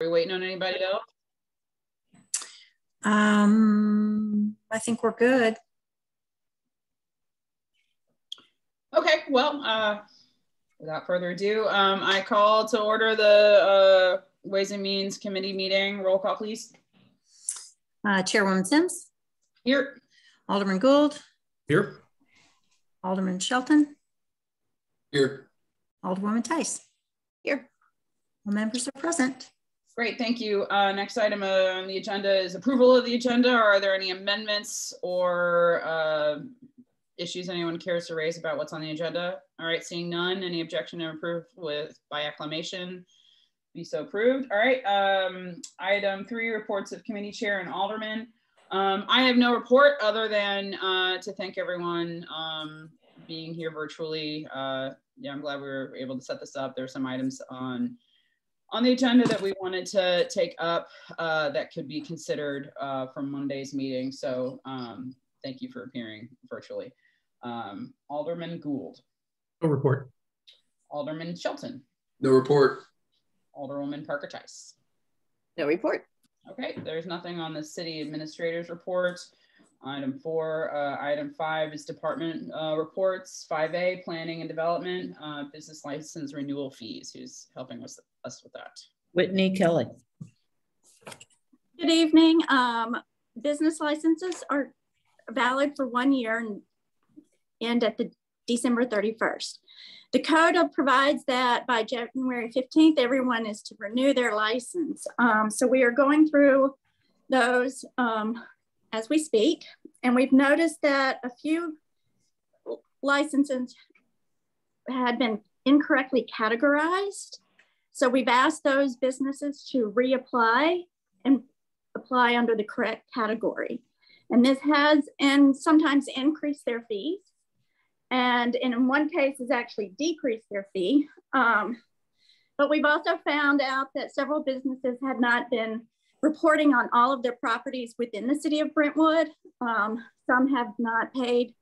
we waiting on anybody else? Um, I think we're good. Okay, well, uh, without further ado, um, I call to order the uh, Ways and Means Committee meeting. Roll call, please. Uh, Chairwoman Sims. Here. Alderman Gould. Here. Alderman Shelton. Here. Alderwoman Tice. Here. All members are present. Great, thank you. Uh, next item on the agenda is approval of the agenda. Are there any amendments or uh, issues anyone cares to raise about what's on the agenda? All right, seeing none, any objection to approve with by acclamation? Be so approved. All right, um, item three, reports of committee chair and alderman. Um, I have no report other than uh, to thank everyone um, being here virtually. Uh, yeah, I'm glad we were able to set this up. There's some items on on the agenda that we wanted to take up uh, that could be considered uh, from Monday's meeting. So um, thank you for appearing virtually. Um, Alderman Gould. No report. Alderman Shelton. No report. Alderwoman Parker Tice. No report. Okay, there's nothing on the city administrator's report. Item four, uh, item five is department uh, reports. 5A, planning and development, uh, business license renewal fees. Who's helping us, us with that? Whitney Kelly. Good evening. Um, business licenses are valid for one year and end at the December 31st. The code provides that by January 15th, everyone is to renew their license. Um, so we are going through those um, as we speak. And we've noticed that a few licenses had been incorrectly categorized. So we've asked those businesses to reapply and apply under the correct category. And this has and sometimes increased their fees. And in one case has actually decreased their fee. Um, but we've also found out that several businesses had not been reporting on all of their properties within the city of Brentwood. Um, some have not paid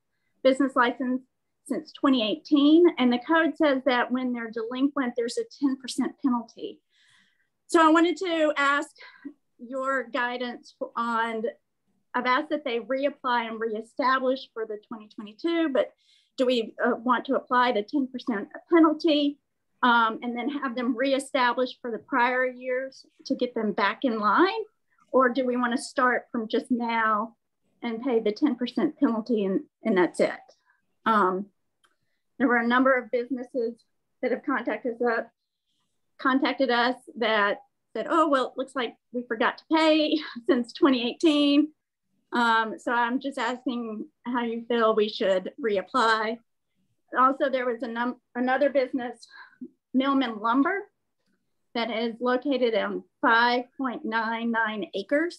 business license since 2018. And the code says that when they're delinquent, there's a 10% penalty. So I wanted to ask your guidance on, I've asked that they reapply and reestablish for the 2022, but do we uh, want to apply the 10% penalty? um, and then have them reestablished for the prior years to get them back in line? Or do we want to start from just now and pay the 10% penalty and, and that's it? Um, there were a number of businesses that have contacted us, contacted us that said, oh, well, it looks like we forgot to pay since 2018. Um, so I'm just asking how you feel we should reapply. Also, there was another business Millman Lumber that is located on 5.99 acres.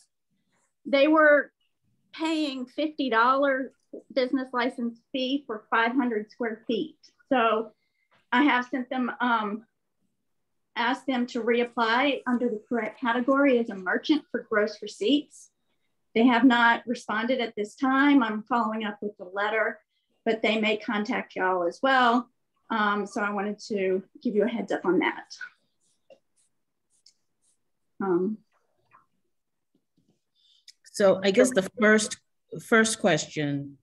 They were paying $50 business license fee for 500 square feet. So I have sent them, um, asked them to reapply under the correct category as a merchant for gross receipts. They have not responded at this time. I'm following up with the letter, but they may contact y'all as well. Um, so I wanted to give you a heads up on that. Um, so I guess the first first question,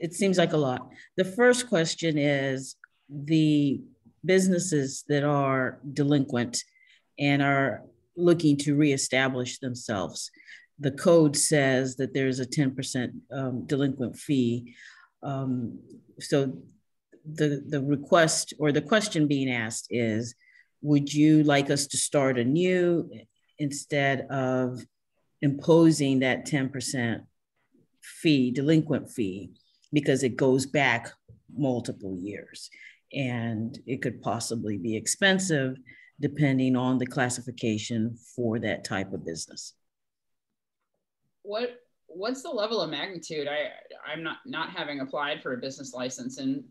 it seems like a lot. The first question is the businesses that are delinquent and are looking to reestablish themselves. The code says that there's a 10% um, delinquent fee. Um, so the, the request or the question being asked is would you like us to start anew instead of imposing that 10% fee, delinquent fee, because it goes back multiple years and it could possibly be expensive depending on the classification for that type of business. What what's the level of magnitude? I I'm not not having applied for a business license in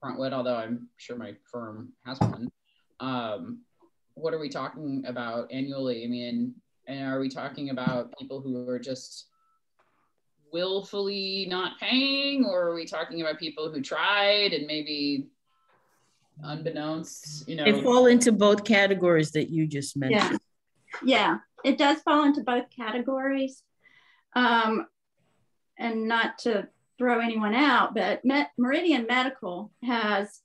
Brentwood, although I'm sure my firm has one. Um, what are we talking about annually? I mean, and are we talking about people who are just willfully not paying, or are we talking about people who tried and maybe unbeknownst, you know? They fall into both categories that you just mentioned. yeah, it does fall into both categories. Um, and not to throw anyone out, but Met Meridian Medical has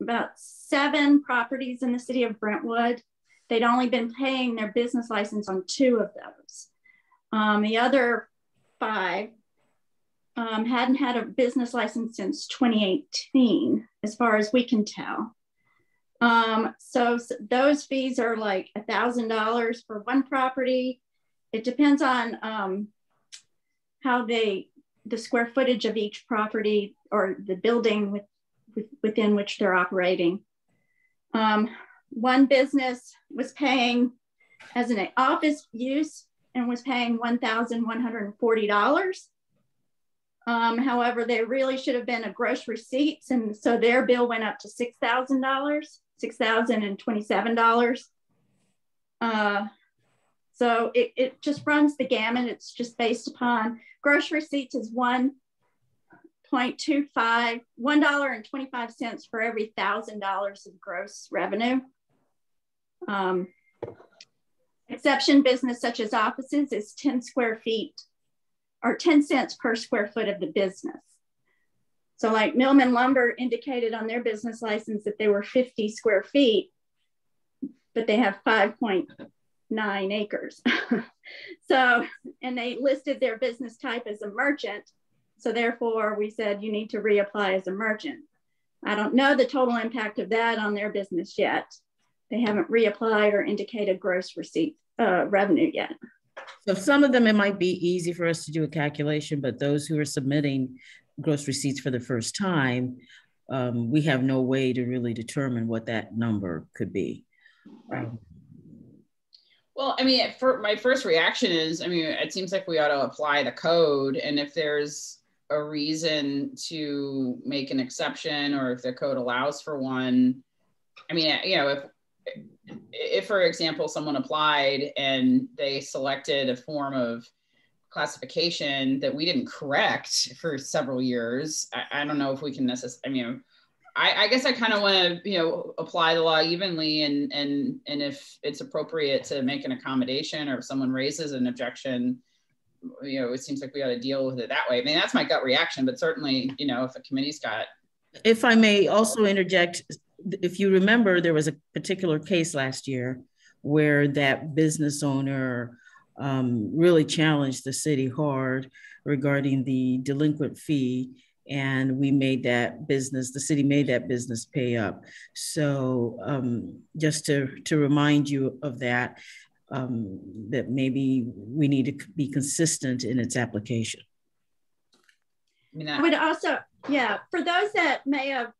about seven properties in the city of Brentwood. They'd only been paying their business license on two of those. Um, the other five um, hadn't had a business license since 2018, as far as we can tell. Um, so, so, those fees are like a thousand dollars for one property. It depends on um, how they, the square footage of each property or the building with, with, within which they're operating. Um, one business was paying as an office use and was paying $1,140. Um, however, they really should have been a gross receipts. And so their bill went up to $6,000. $6,027. Uh, so it, it just runs the gamut. It's just based upon gross receipts is 1.25, $1.25 for every $1,000 of gross revenue. Um, exception business such as offices is 10 square feet or 10 cents per square foot of the business. So like Millman Lumber indicated on their business license that they were 50 square feet, but they have 5.9 acres. so, and they listed their business type as a merchant. So therefore we said you need to reapply as a merchant. I don't know the total impact of that on their business yet. They haven't reapplied or indicated gross receipt uh, revenue yet. So some of them, it might be easy for us to do a calculation, but those who are submitting gross receipts for the first time, um, we have no way to really determine what that number could be. Right. Well, I mean, for my first reaction is, I mean, it seems like we ought to apply the code, and if there's a reason to make an exception, or if the code allows for one, I mean, you know, if if, for example, someone applied and they selected a form of classification that we didn't correct for several years. I, I don't know if we can necessarily, I mean, I, I guess I kind of want to, you know, apply the law evenly and, and, and if it's appropriate to make an accommodation or if someone raises an objection, you know, it seems like we ought to deal with it that way. I mean, that's my gut reaction, but certainly, you know, if a committee's got. If I may also interject, if you remember, there was a particular case last year where that business owner um, really challenged the city hard regarding the delinquent fee and we made that business the city made that business pay up. So um, just to to remind you of that um, that maybe we need to be consistent in its application. I, I would also yeah for those that may have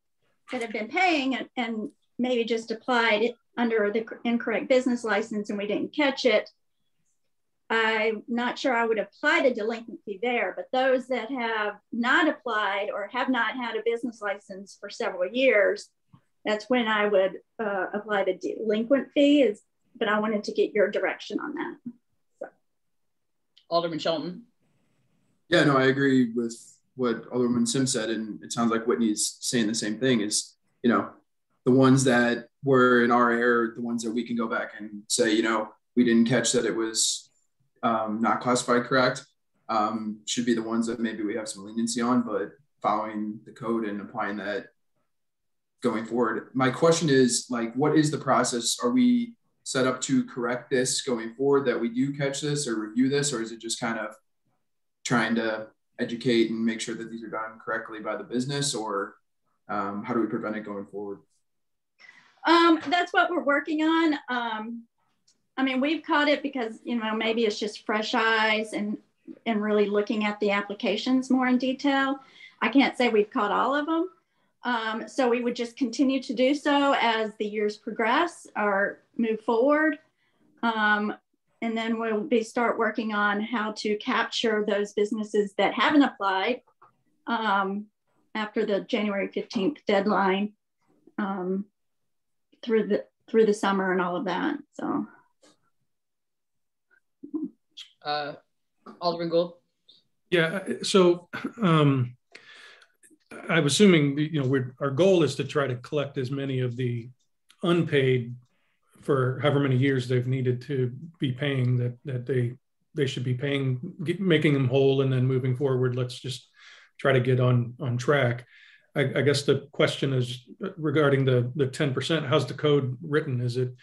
that have been paying and, and maybe just applied under the incorrect business license and we didn't catch it I'm not sure I would apply the delinquency there, but those that have not applied or have not had a business license for several years, that's when I would uh, apply the delinquent fee. Is but I wanted to get your direction on that. So. Alderman Shelton. Yeah, no, I agree with what Alderman Sim said, and it sounds like Whitney's saying the same thing. Is you know the ones that were in our error, the ones that we can go back and say, you know, we didn't catch that it was um, not classified correct um, should be the ones that maybe we have some leniency on, but following the code and applying that going forward. My question is like, what is the process? Are we set up to correct this going forward that we do catch this or review this, or is it just kind of trying to educate and make sure that these are done correctly by the business, or um, how do we prevent it going forward? Um, that's what we're working on. Um, I mean, we've caught it because, you know, maybe it's just fresh eyes and, and really looking at the applications more in detail. I can't say we've caught all of them. Um, so we would just continue to do so as the years progress or move forward. And then we'll be start working on how to capture those businesses that haven't applied um, after the January 15th deadline um, through the through the summer and all of that. So uh, Alderman Gould. Yeah, so um, I'm assuming you know we're, our goal is to try to collect as many of the unpaid for however many years they've needed to be paying that that they they should be paying get, making them whole and then moving forward. Let's just try to get on on track. I, I guess the question is regarding the the 10% how's the code written? Is it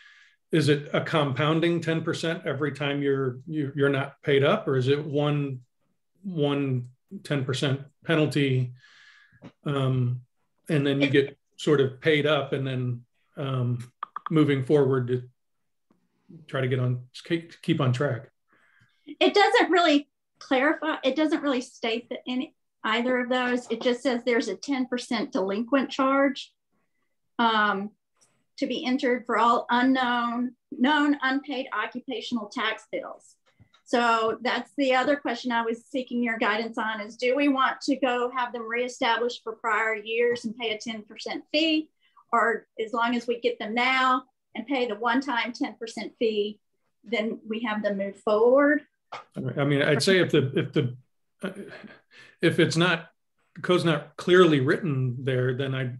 is it a compounding 10% every time you're you're not paid up or is it one one 10% penalty um, and then you get sort of paid up and then um, moving forward to try to get on keep on track. It doesn't really clarify it doesn't really state that any either of those. It just says there's a 10% delinquent charge um, to be entered for all unknown known unpaid occupational tax bills. So that's the other question I was seeking your guidance on is do we want to go have them reestablished for prior years and pay a 10% fee? Or as long as we get them now and pay the one-time 10% fee, then we have them move forward? I mean, I'd say if the if the if it's not code's not clearly written there, then I,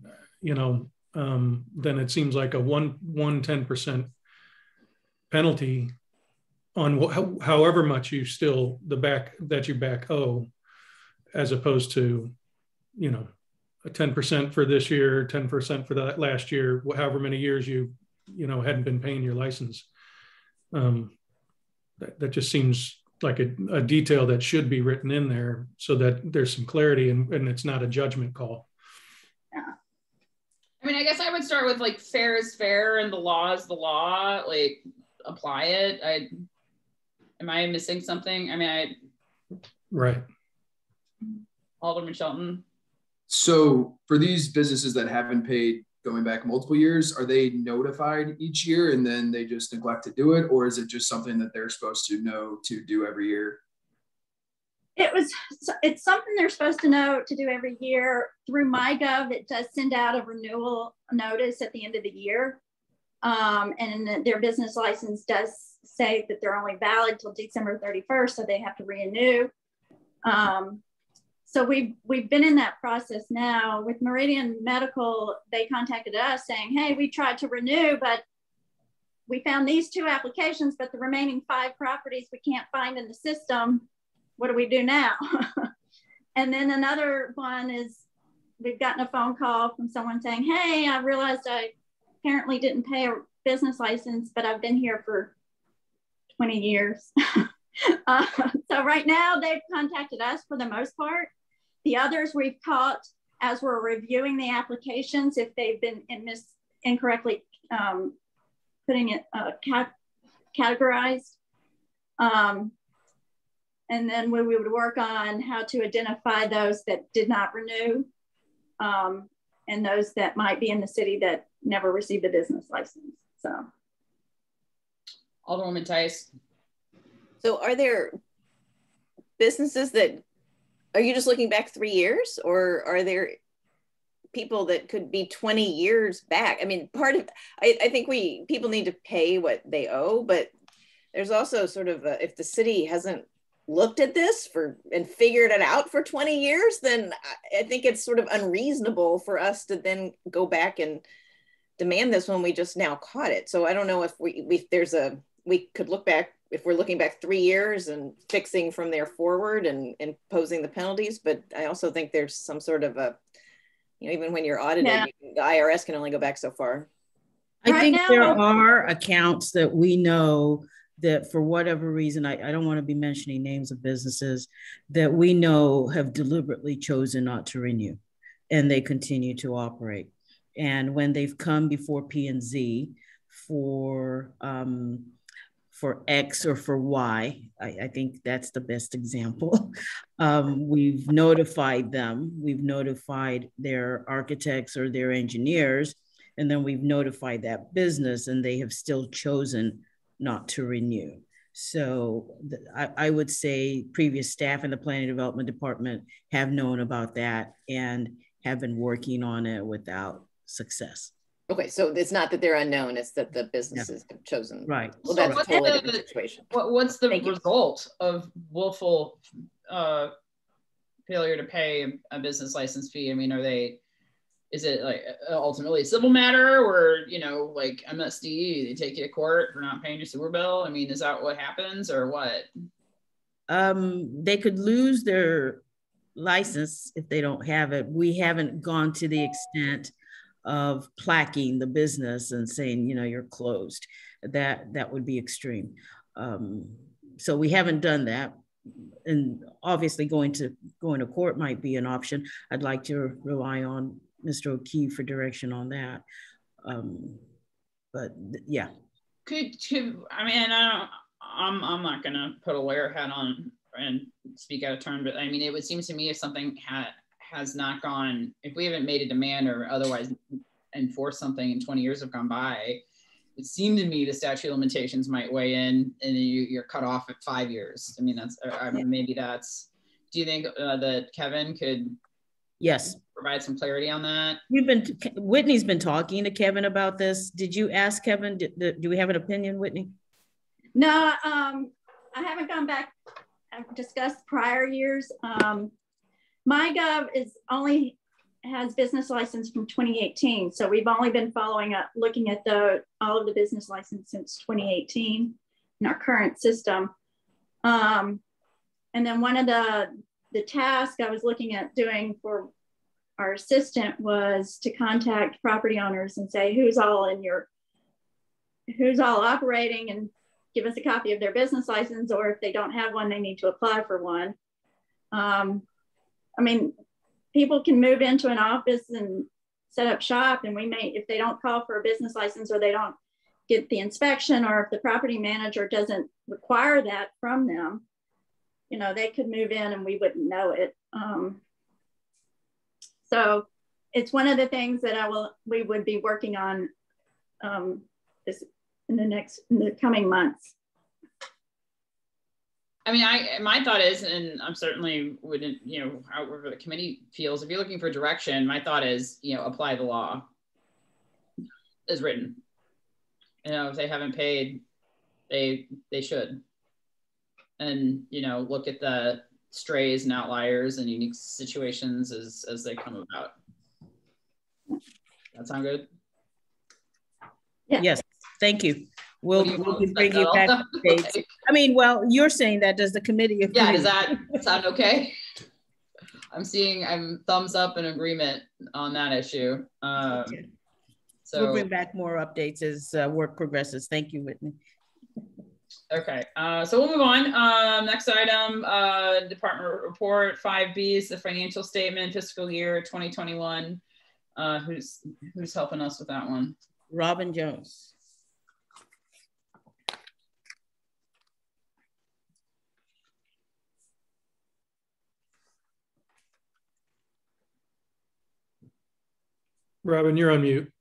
you know, um, then it seems like a one one ten percent penalty on wh- however much you still the back that you back owe, as opposed to, you know, ten percent for this year, ten percent for that last year, however many years you, you know, hadn't been paying your license. Um, that, that just seems like a, a detail that should be written in there so that there's some clarity and, and it's not a judgment call. Yeah. I mean, I guess I would start with like fair is fair and the law is the law. Like apply it. I am I missing something? I mean, I right. Alderman Shelton. So for these businesses that haven't paid going back multiple years, are they notified each year and then they just neglect to do it, or is it just something that they're supposed to know to do every year? It was it's something they're supposed to know to do every year through MyGov. It does send out a renewal notice at the end of the year, um, and their business license does say that they're only valid till December 31st, so they have to renew. Um, so we've we've been in that process now with Meridian Medical. They contacted us saying, "Hey, we tried to renew, but we found these two applications, but the remaining five properties we can't find in the system. What do we do now?" and then another one is we've gotten a phone call from someone saying, "Hey, I realized I apparently didn't pay a business license, but I've been here for 20 years." uh, so right now they've contacted us for the most part the others we've caught as we're reviewing the applications if they've been in mis incorrectly um, putting it uh, cat categorized. Um, and then we, we would work on how to identify those that did not renew um, and those that might be in the city that never received a business license. So. Alderwoman Tice. So are there businesses that are you just looking back three years or are there people that could be 20 years back? I mean part of i, I think we people need to pay what they owe but there's also sort of a, if the city hasn't looked at this for and figured it out for 20 years then I, think it's sort of unreasonable for us to then go back and demand this when we just now caught it. So i don't know if we, we there's a we could look back if we're looking back three years and fixing from there forward and imposing the penalties. But I also think there's some sort of a, you know, even when you're audited, yeah. you, the IRS can only go back so far. I right think now, there are accounts that we know that for whatever reason, I, I don't want to be mentioning names of businesses that we know have deliberately chosen not to renew and they continue to operate. And when they've come before P and Z for um, for X or for Y. I, I think that's the best example. Um, we've notified them, we've notified their architects or their engineers, and then we've notified that business, and they have still chosen not to renew. So I, I would say previous staff in the planning development department have known about that and have been working on it without success. Okay, so it's not that they're unknown; it's that the businesses yeah. have chosen. Right. Well, that's so a totally the, different situation. What, what's the Thank result you. of willful uh, failure to pay a business license fee? I mean, are they is it like uh, ultimately a civil matter or you know like msd they take you to court for not paying your sewer bill i mean is that what happens or what um, they could lose their license if they don't have it. We haven't gone to the extent of placking the business and saying, you know, you're closed. That that would be extreme. Um, so we haven't done that. And obviously going to going to court might be an option. I'd like to rely on Mr. O'Keefe for direction on that. Um, but yeah. Could, could I mean I don't I'm I'm not gonna put a lawyer hat on and speak out of turn, but I mean it would seem to me if something ha- has not gone, if we haven't made a demand or otherwise enforced something and 20 years have gone by, it seemed to me the statute of limitations might weigh in and you, are cut off at five years. I mean that's I mean, maybe that's. Do you think uh, that Kevin could? Yes. Provide some clarity on that. We've been Whitney's been talking to Kevin about this. Did you ask Kevin? Do, do we have an opinion, Whitney? No, um, I haven't gone back. I've discussed prior years. Um, MyGov is only has business license from 2018. So we've only been following up, looking at the all of the business license since 2018 in our current system. Um, and then one of the the tasks I was looking at doing for our assistant was to contact property owners and say who's all in your who's all operating and give us a copy of their business license, or if they don't have one, they need to apply for one. Um, I mean, people can move into an office and set up shop, and we may, if they don't call for a business license or they don't get the inspection, or if the property manager doesn't require that from them, you know, they could move in and we wouldn't know it. Um, so it's one of the things that I will, we would be working on um, this in the next in the coming months. I mean, I my thought is, and I'm certainly wouldn't, you know, however the committee feels. If you're looking for direction, my thought is, you know, apply the law as written. You know, if they haven't paid, they they should. And you know, look at the strays and outliers and unique situations as as they come about. That sound good? Yeah. Yes. Thank you. We'll, we'll bring you back okay. I mean, well, you're saying that. Does the committee agree? Yeah, does that sound okay? I'm seeing I'm thumbs up in agreement on that issue. Um, okay. So we'll bring back more updates as uh, work progresses. Thank you, Whitney. Okay, uh, so we'll move on. Um, next item, uh, department report 5B is the financial statement fiscal year 2021. Uh, who's who's helping us with that one? Robin Jones. Robin, you're on mute.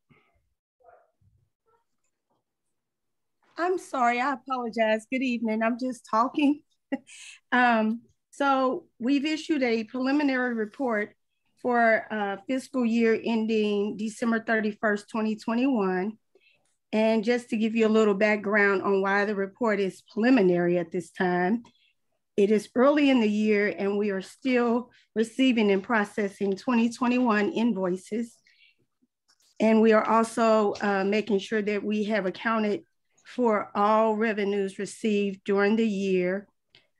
I'm sorry, I apologize. Good evening. I'm just talking. um, so we've issued a preliminary report for uh, fiscal year ending December 31st, 2021. And just to give you a little background on why the report is preliminary at this time, it is early in the year and we are still receiving and processing 2021 invoices and we are also uh, making sure that we have accounted for all revenues received during the year.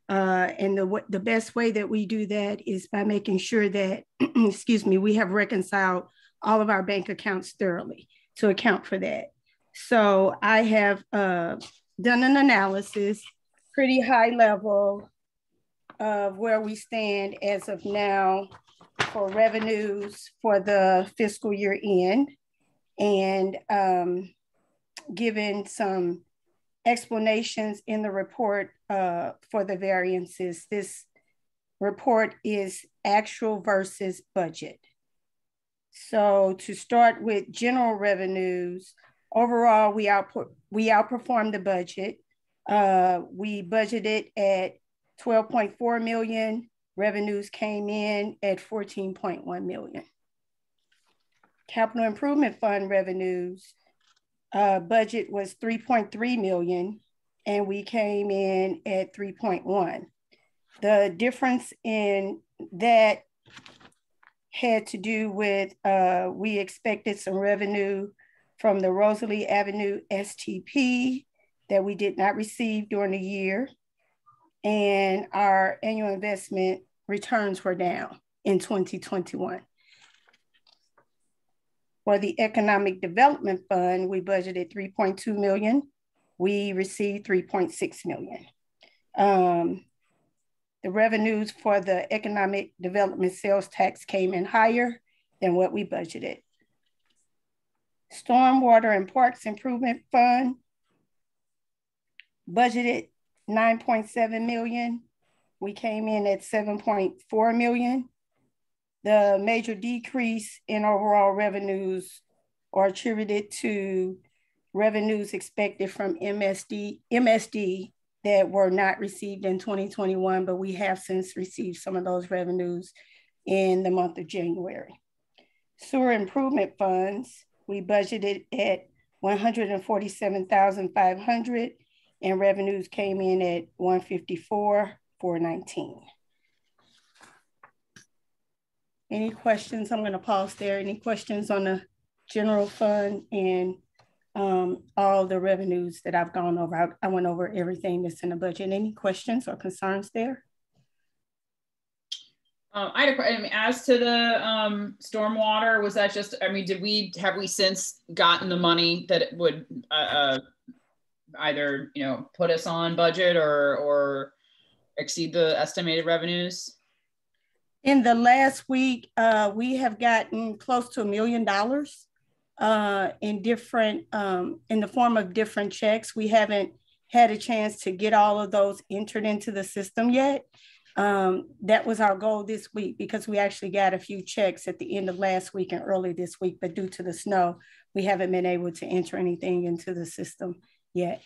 Uh, and the, the best way that we do that is by making sure that, excuse me, we have reconciled all of our bank accounts thoroughly to account for that. So I have uh, done an analysis, pretty high level of where we stand as of now for revenues for the fiscal year end and um, given some explanations in the report uh, for the variances. This report is actual versus budget. So to start with general revenues, overall we output we outperformed the budget. Uh, we budgeted at 12.4 million. Revenues came in at 14.1 million capital improvement fund revenues uh, budget was 3.3 million and we came in at 3.1. The difference in that had to do with uh, we expected some revenue from the Rosalie Avenue STP that we did not receive during the year. And our annual investment returns were down in 2021. For the Economic Development Fund, we budgeted 3.2 million. We received 3.6 million. Um, the revenues for the economic development sales tax came in higher than what we budgeted. Stormwater and Parks Improvement Fund budgeted 9.7 million. We came in at 7.4 million. The major decrease in overall revenues are attributed to revenues expected from MSD, MSD that were not received in 2021, but we have since received some of those revenues in the month of January. Sewer improvement funds, we budgeted at 147,500 and revenues came in at 154, Any questions? I'm going to pause there. Any questions on the general fund and um, all the revenues that I've gone over? I, I went over everything that's in the budget. Any questions or concerns there? Um, I had a question. As to the um, stormwater, was that just? I mean, did we have we since gotten the money that it would uh, uh, either you know put us on budget or or exceed the estimated revenues? In the last week, uh, we have gotten close to a million dollars uh, in different, um, in the form of different checks. We haven't had a chance to get all of those entered into the system yet. Um, that was our goal this week because we actually got a few checks at the end of last week and early this week, but due to the snow, we haven't been able to enter anything into the system yet.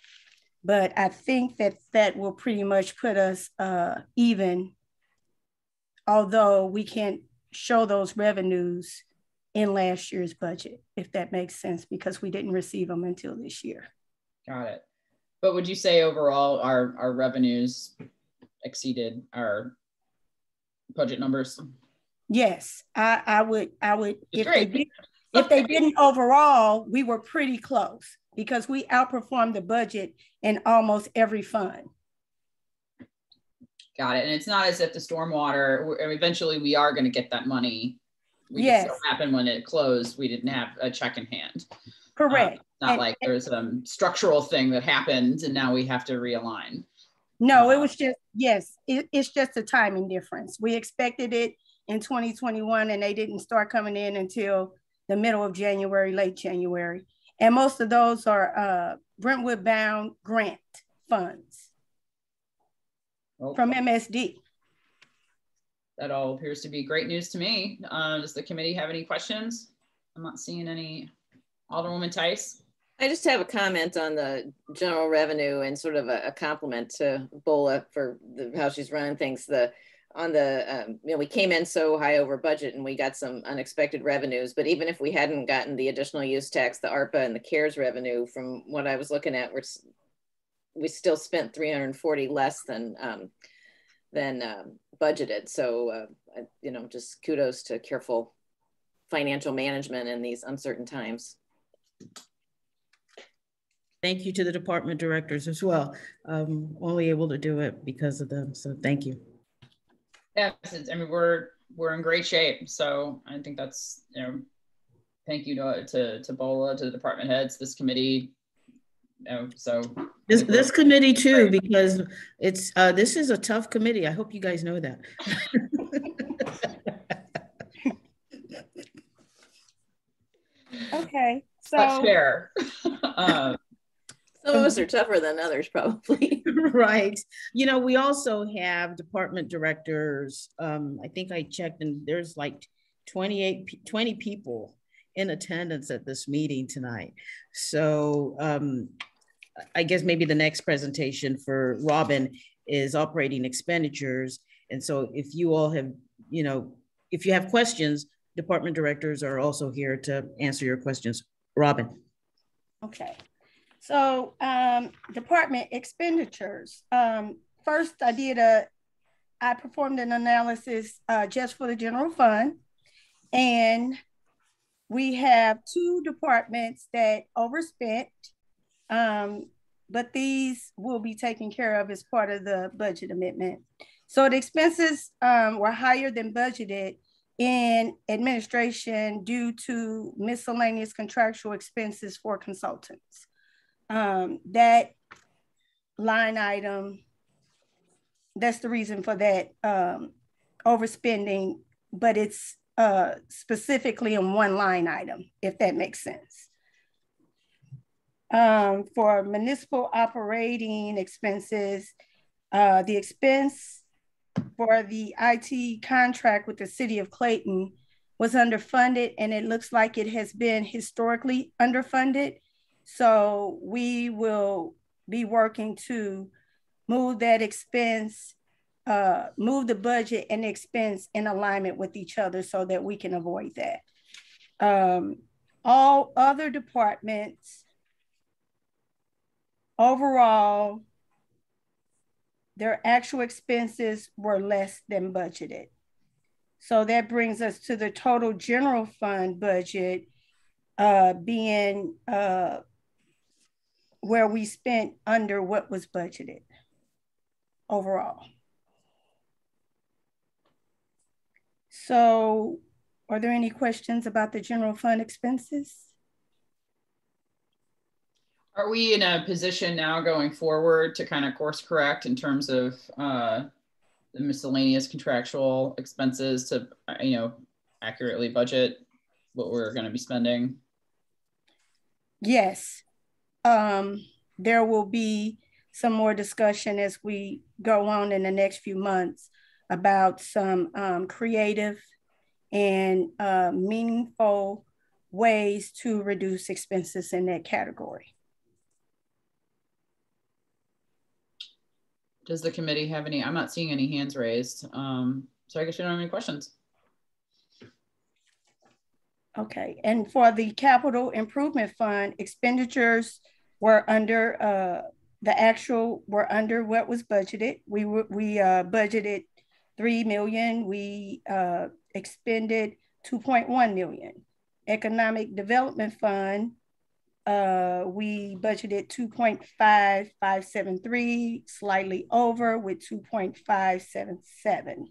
But I think that that will pretty much put us uh, even although we can't show those revenues in last year's budget, if that makes sense, because we didn't receive them until this year. Got it. But would you say overall our, our revenues exceeded our budget numbers? Yes, I, I would, I would, if they, did, if they didn't overall, we were pretty close because we outperformed the budget in almost every fund. Got it. And it's not as if the stormwater, eventually we are going to get that money. We yes. So happened when it closed, we didn't have a check in hand. Correct. Uh, not and, like there's a structural thing that happened and now we have to realign. No, it was just, yes, it, it's just a timing difference. We expected it in 2021 and they didn't start coming in until the middle of January, late January. And most of those are uh, Brentwood bound grant funds okay. from MSD. That all appears to be great news to me. Uh, does the committee have any questions? I'm not seeing any. Alderwoman Tice. I just have a comment on the general revenue and sort of a, a compliment to Bola for the, how she's running things. The on the um, you know we came in so high over budget and we got some unexpected revenues. But even if we hadn't gotten the additional use tax, the ARPA and the CARES revenue, from what I was looking at, we're we still spent 340 less than um, than um, budgeted. So uh, you know, just kudos to careful financial management in these uncertain times. Thank you to the department directors as well. Um, only able to do it because of them. So thank you. Yes, I mean we're we're in great shape. So I think that's you know, thank you to to, to Bola, to the department heads, this committee, know, so this this committee too, because it's uh, this is a tough committee. I hope you guys know that. okay, so That's fair. um, some of us are tougher than others, probably. right. You know, we also have department directors. Um, I think I checked, and there's like 28, 20 people in attendance at this meeting tonight. So um, I guess maybe the next presentation for Robin is operating expenditures. And so if you all have, you know, if you have questions, department directors are also here to answer your questions. Robin. Okay. So um, department expenditures. Um, first, I did a, I performed an analysis uh, just for the general fund And we have two departments that overspent, um, but these will be taken care of as part of the budget amendment. So the expenses um, were higher than budgeted in administration due to miscellaneous contractual expenses for consultants. Um, that line item, that's the reason for that um, overspending, but it's uh, specifically in one line item, if that makes sense. Um, for municipal operating expenses, uh, the expense for the IT contract with the city of Clayton was underfunded and it looks like it has been historically underfunded. So we will be working to move that expense, uh, move the budget and expense in alignment with each other so that we can avoid that. Um, all other departments, overall, their actual expenses were less than budgeted. So that brings us to the total general fund budget uh, being uh, where we spent under what was budgeted overall. So are there any questions about the general fund expenses? Are we in a position now going forward to kind of course correct in terms of uh, the miscellaneous contractual expenses to, you know, accurately budget what we're going to be spending? Yes. Um, there will be some more discussion as we go on in the next few months about some um, creative and uh, meaningful ways to reduce expenses in that category. Does the committee have any? I'm not seeing any hands raised. Um, so I guess you don't have any questions. Okay, and for the capital improvement fund, expenditures were under uh, the actual were under what was budgeted. We we uh, budgeted three million. We uh, expended two point one million. Economic Development Fund uh, we budgeted 2.5573, slightly over with 2.577.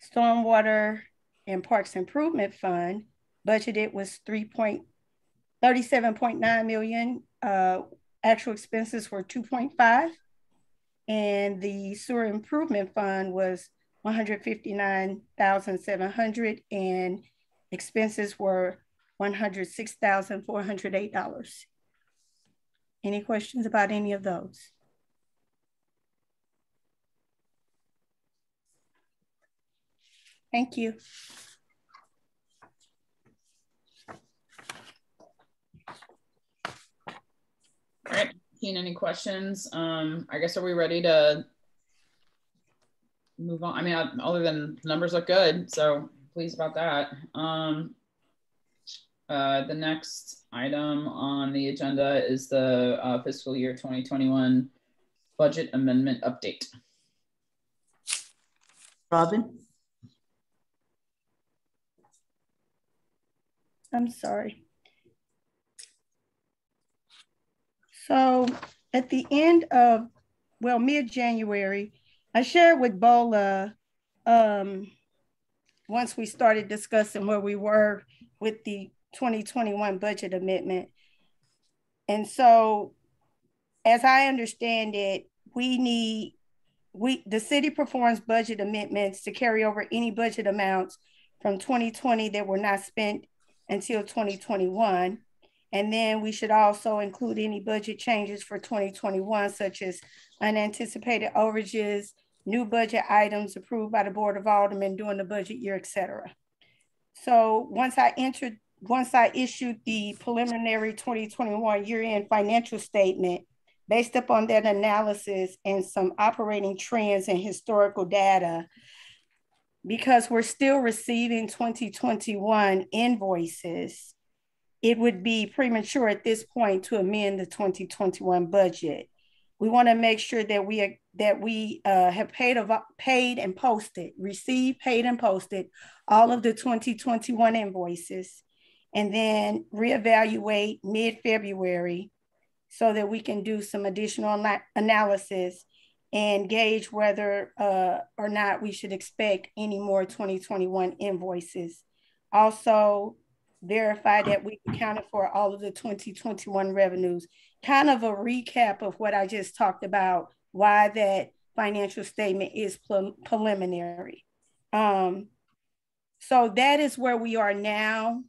Stormwater and Parks Improvement Fund budgeted was 3.37.9 million. Uh, actual expenses were 2.5. And the Sewer Improvement Fund was 159,700 and expenses were $106,408. Any questions about any of those? Thank you. All right, Keen, any questions? Um, I guess are we ready to move on? I mean, other than numbers look good, so pleased about that. Um, uh, the next item on the agenda is the uh, fiscal year 2021 budget amendment update. Robin? I'm sorry. So at the end of, well, mid-January, I shared with Bola um, once we started discussing where we were with the 2021 budget amendment. And so, as I understand it, we need we the city performs budget amendments to carry over any budget amounts from 2020 that were not spent until 2021. And then we should also include any budget changes for 2021, such as unanticipated overages, new budget items approved by the Board of Aldermen during the budget year, et cetera. So once I entered once I issued the preliminary 2021 year-end financial statement, based upon that analysis and some operating trends and historical data, because we're still receiving 2021 invoices, it would be premature at this point to amend the 2021 budget. we want to make sure that we that we uh, have paid paid and posted, received, paid and posted all of the 2021 invoices, and then reevaluate mid-February so that we can do some additional analysis and gauge whether uh, or not we should expect any more 2021 invoices. Also, verify that we accounted for all of the 2021 revenues. Kind of a recap of what I just talked about, why that financial statement is preliminary. Um, so that is where we are now.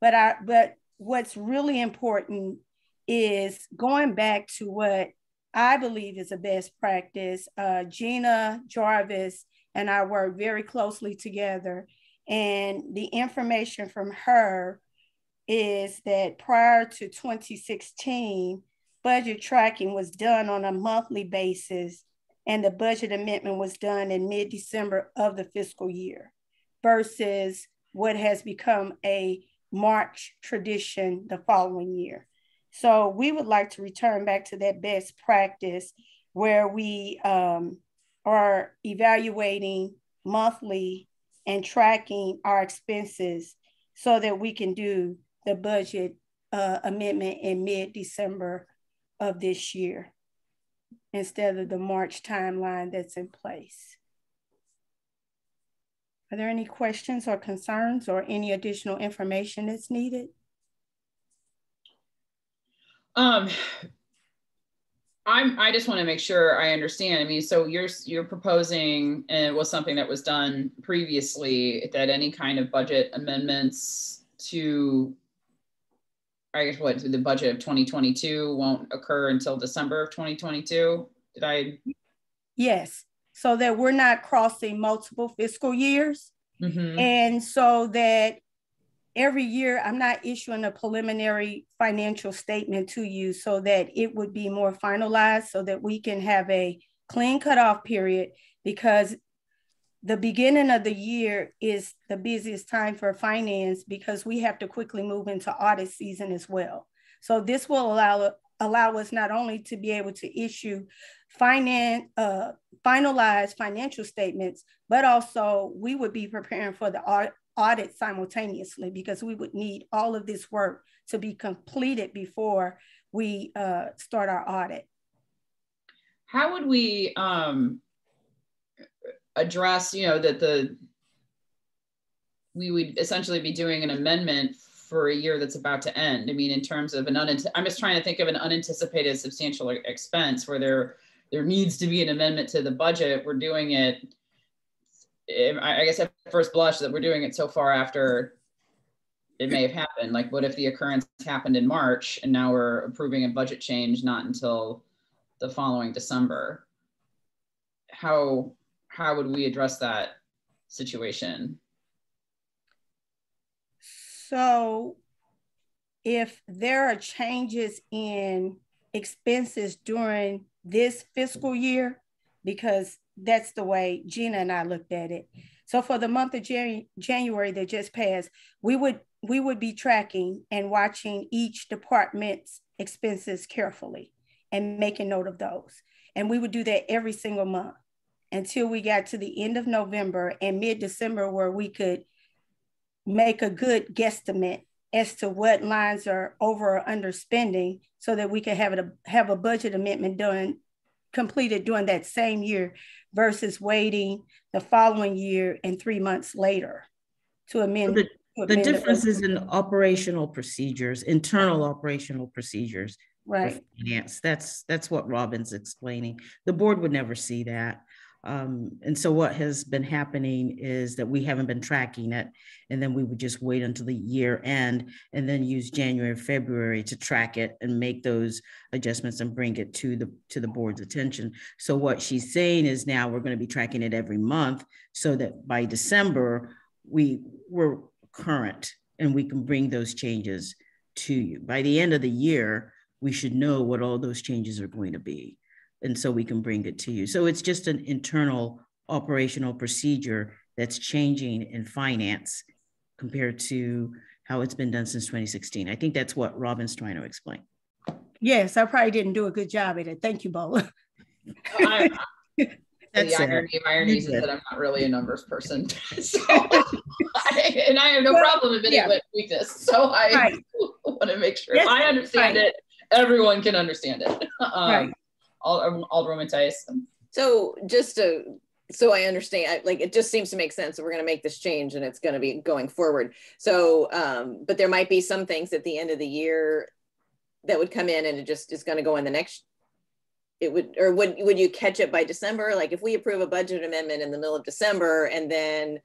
But I, but what's really important is going back to what I believe is a best practice. Uh, Gina Jarvis and I work very closely together. And the information from her is that prior to 2016, budget tracking was done on a monthly basis, and the budget amendment was done in mid December of the fiscal year versus what has become a March tradition the following year. So we would like to return back to that best practice where we um, are evaluating monthly and tracking our expenses so that we can do the budget uh, amendment in mid-December of this year instead of the March timeline that's in place. Are there any questions or concerns or any additional information that's needed? Um, I'm, I just want to make sure I understand. I mean, so you're you're proposing, and it was something that was done previously, that any kind of budget amendments to, I guess what, to the budget of 2022 won't occur until December of 2022. Did I? Yes, so that we're not crossing multiple fiscal years, mm -hmm. and so that every year I'm not issuing a preliminary financial statement to you so that it would be more finalized so that we can have a clean cutoff period because the beginning of the year is the busiest time for finance because we have to quickly move into audit season as well. So this will allow allow us not only to be able to issue finance uh, finalized financial statements, but also we would be preparing for the audit, simultaneously because we would need all of this work to be completed before we uh, start our audit. How would we um, address, you know, that the we would essentially be doing an amendment for a year that's about to end. I mean, in terms of an I'm just trying to think of an unanticipated substantial expense where there there needs to be an amendment to the budget. We're doing it I guess at first blush that we're doing it so far after it may have happened. Like, what if the occurrence happened in March and now we're approving a budget change not until the following December? How how would we address that situation? So, if there are changes in expenses during this fiscal year, because that's the way Gina and I looked at it. So for the month of Jan- January that just passed, we would we would be tracking and watching each department's expenses carefully and making note of those. And we would do that every single month until we got to the end of November and mid-December where we could make a good guesstimate as to what lines are over or under spending so that we could have a have a budget amendment done completed during that same year versus waiting the following year and three months later to amend. The, to amend the difference the is in operational procedures, internal operational procedures. Right. Finance. That's that's what Robin's explaining. The board would never see that. Um, and so what has been happening is that we haven't been tracking it. And then we would just wait until the year end and then use January, February to track it and make those adjustments and bring it to the to the board's attention. So what she's saying is now we're going to be tracking it every month so that by December we we're current and we can bring those changes to you. By the end of the year, we should know what all those changes are going to be and so we can bring it to you. So it's just an internal operational procedure that's changing in finance compared to how it's been done since 2016. I think that's what Robin's trying to explain. Yes, I probably didn't do a good job at it. Thank you, Bola. well, that's the irony of ironies is that I'm not really a numbers person. so, I, and I have no Well, problem admitting yeah. my weakness. So I Right. want to make sure Yes, if I understand right. it, everyone can understand it. Um, Right. Ald- Alderwoman Tice. So just to, so I understand, I- like, it just seems to make sense that we're gonna make this change and it's gonna be going forward. So, um, but there might be some things at the end of the year that would come in and it just is gonna go in the next, it would, or would, would you catch it by December? Like if we approve a budget amendment in the middle of December and then,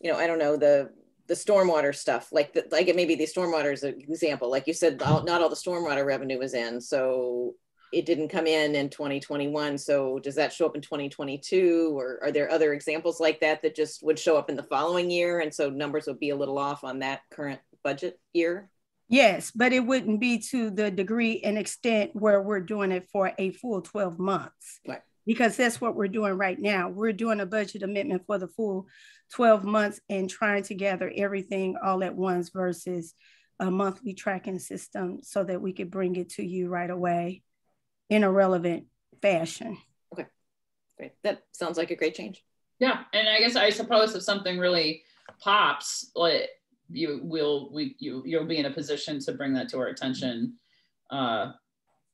you know, I don't know, the, the stormwater stuff, like, the, like it maybe the stormwater is an example, like you said, all- not all the stormwater revenue was in, so it didn't come in in 2021. So does that show up in 2022? Or are there other examples like that that just would show up in the following year? And so numbers would be a little off on that current budget year? Yes, but it wouldn't be to the degree and extent where we're doing it for a full 12 months. Right. Because that's what we're doing right now. We're doing a budget amendment for the full 12 months and trying to gather everything all at once versus a monthly tracking system so that we could bring it to you right away in a relevant fashion. Okay, great. That sounds like a great change. Yeah, and I guess I suppose if something really pops, like you will, we you you'll be in a position to bring that to our attention uh,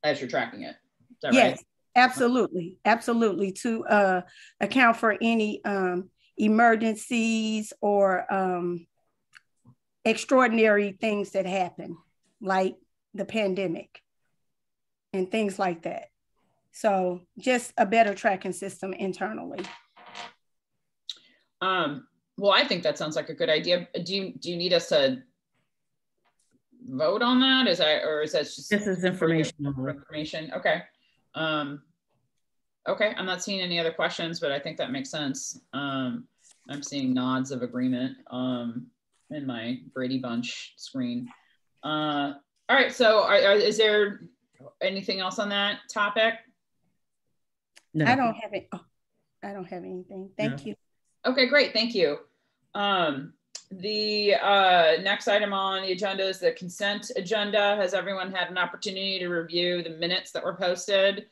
as you're tracking it. Is that Yes, right? absolutely, absolutely. To uh, account for any um, emergencies or um, extraordinary things that happen, like the pandemic and things like that. So just a better tracking system internally. Um, well, I think that sounds like a good idea. Do you do you need us to vote on that? Is that or is that just This is information. information? Okay. Um, okay, I'm not seeing any other questions, but I think that makes sense. Um, I'm seeing nods of agreement um, in my Brady Bunch screen. Uh, all right, so are, are- is there anything else on that topic? No. I don't have it. Oh, I don't have anything. Thank you. Okay, great, thank you. Um, the uh, next item on the agenda is the consent agenda. Has everyone had an opportunity to review the minutes that were posted?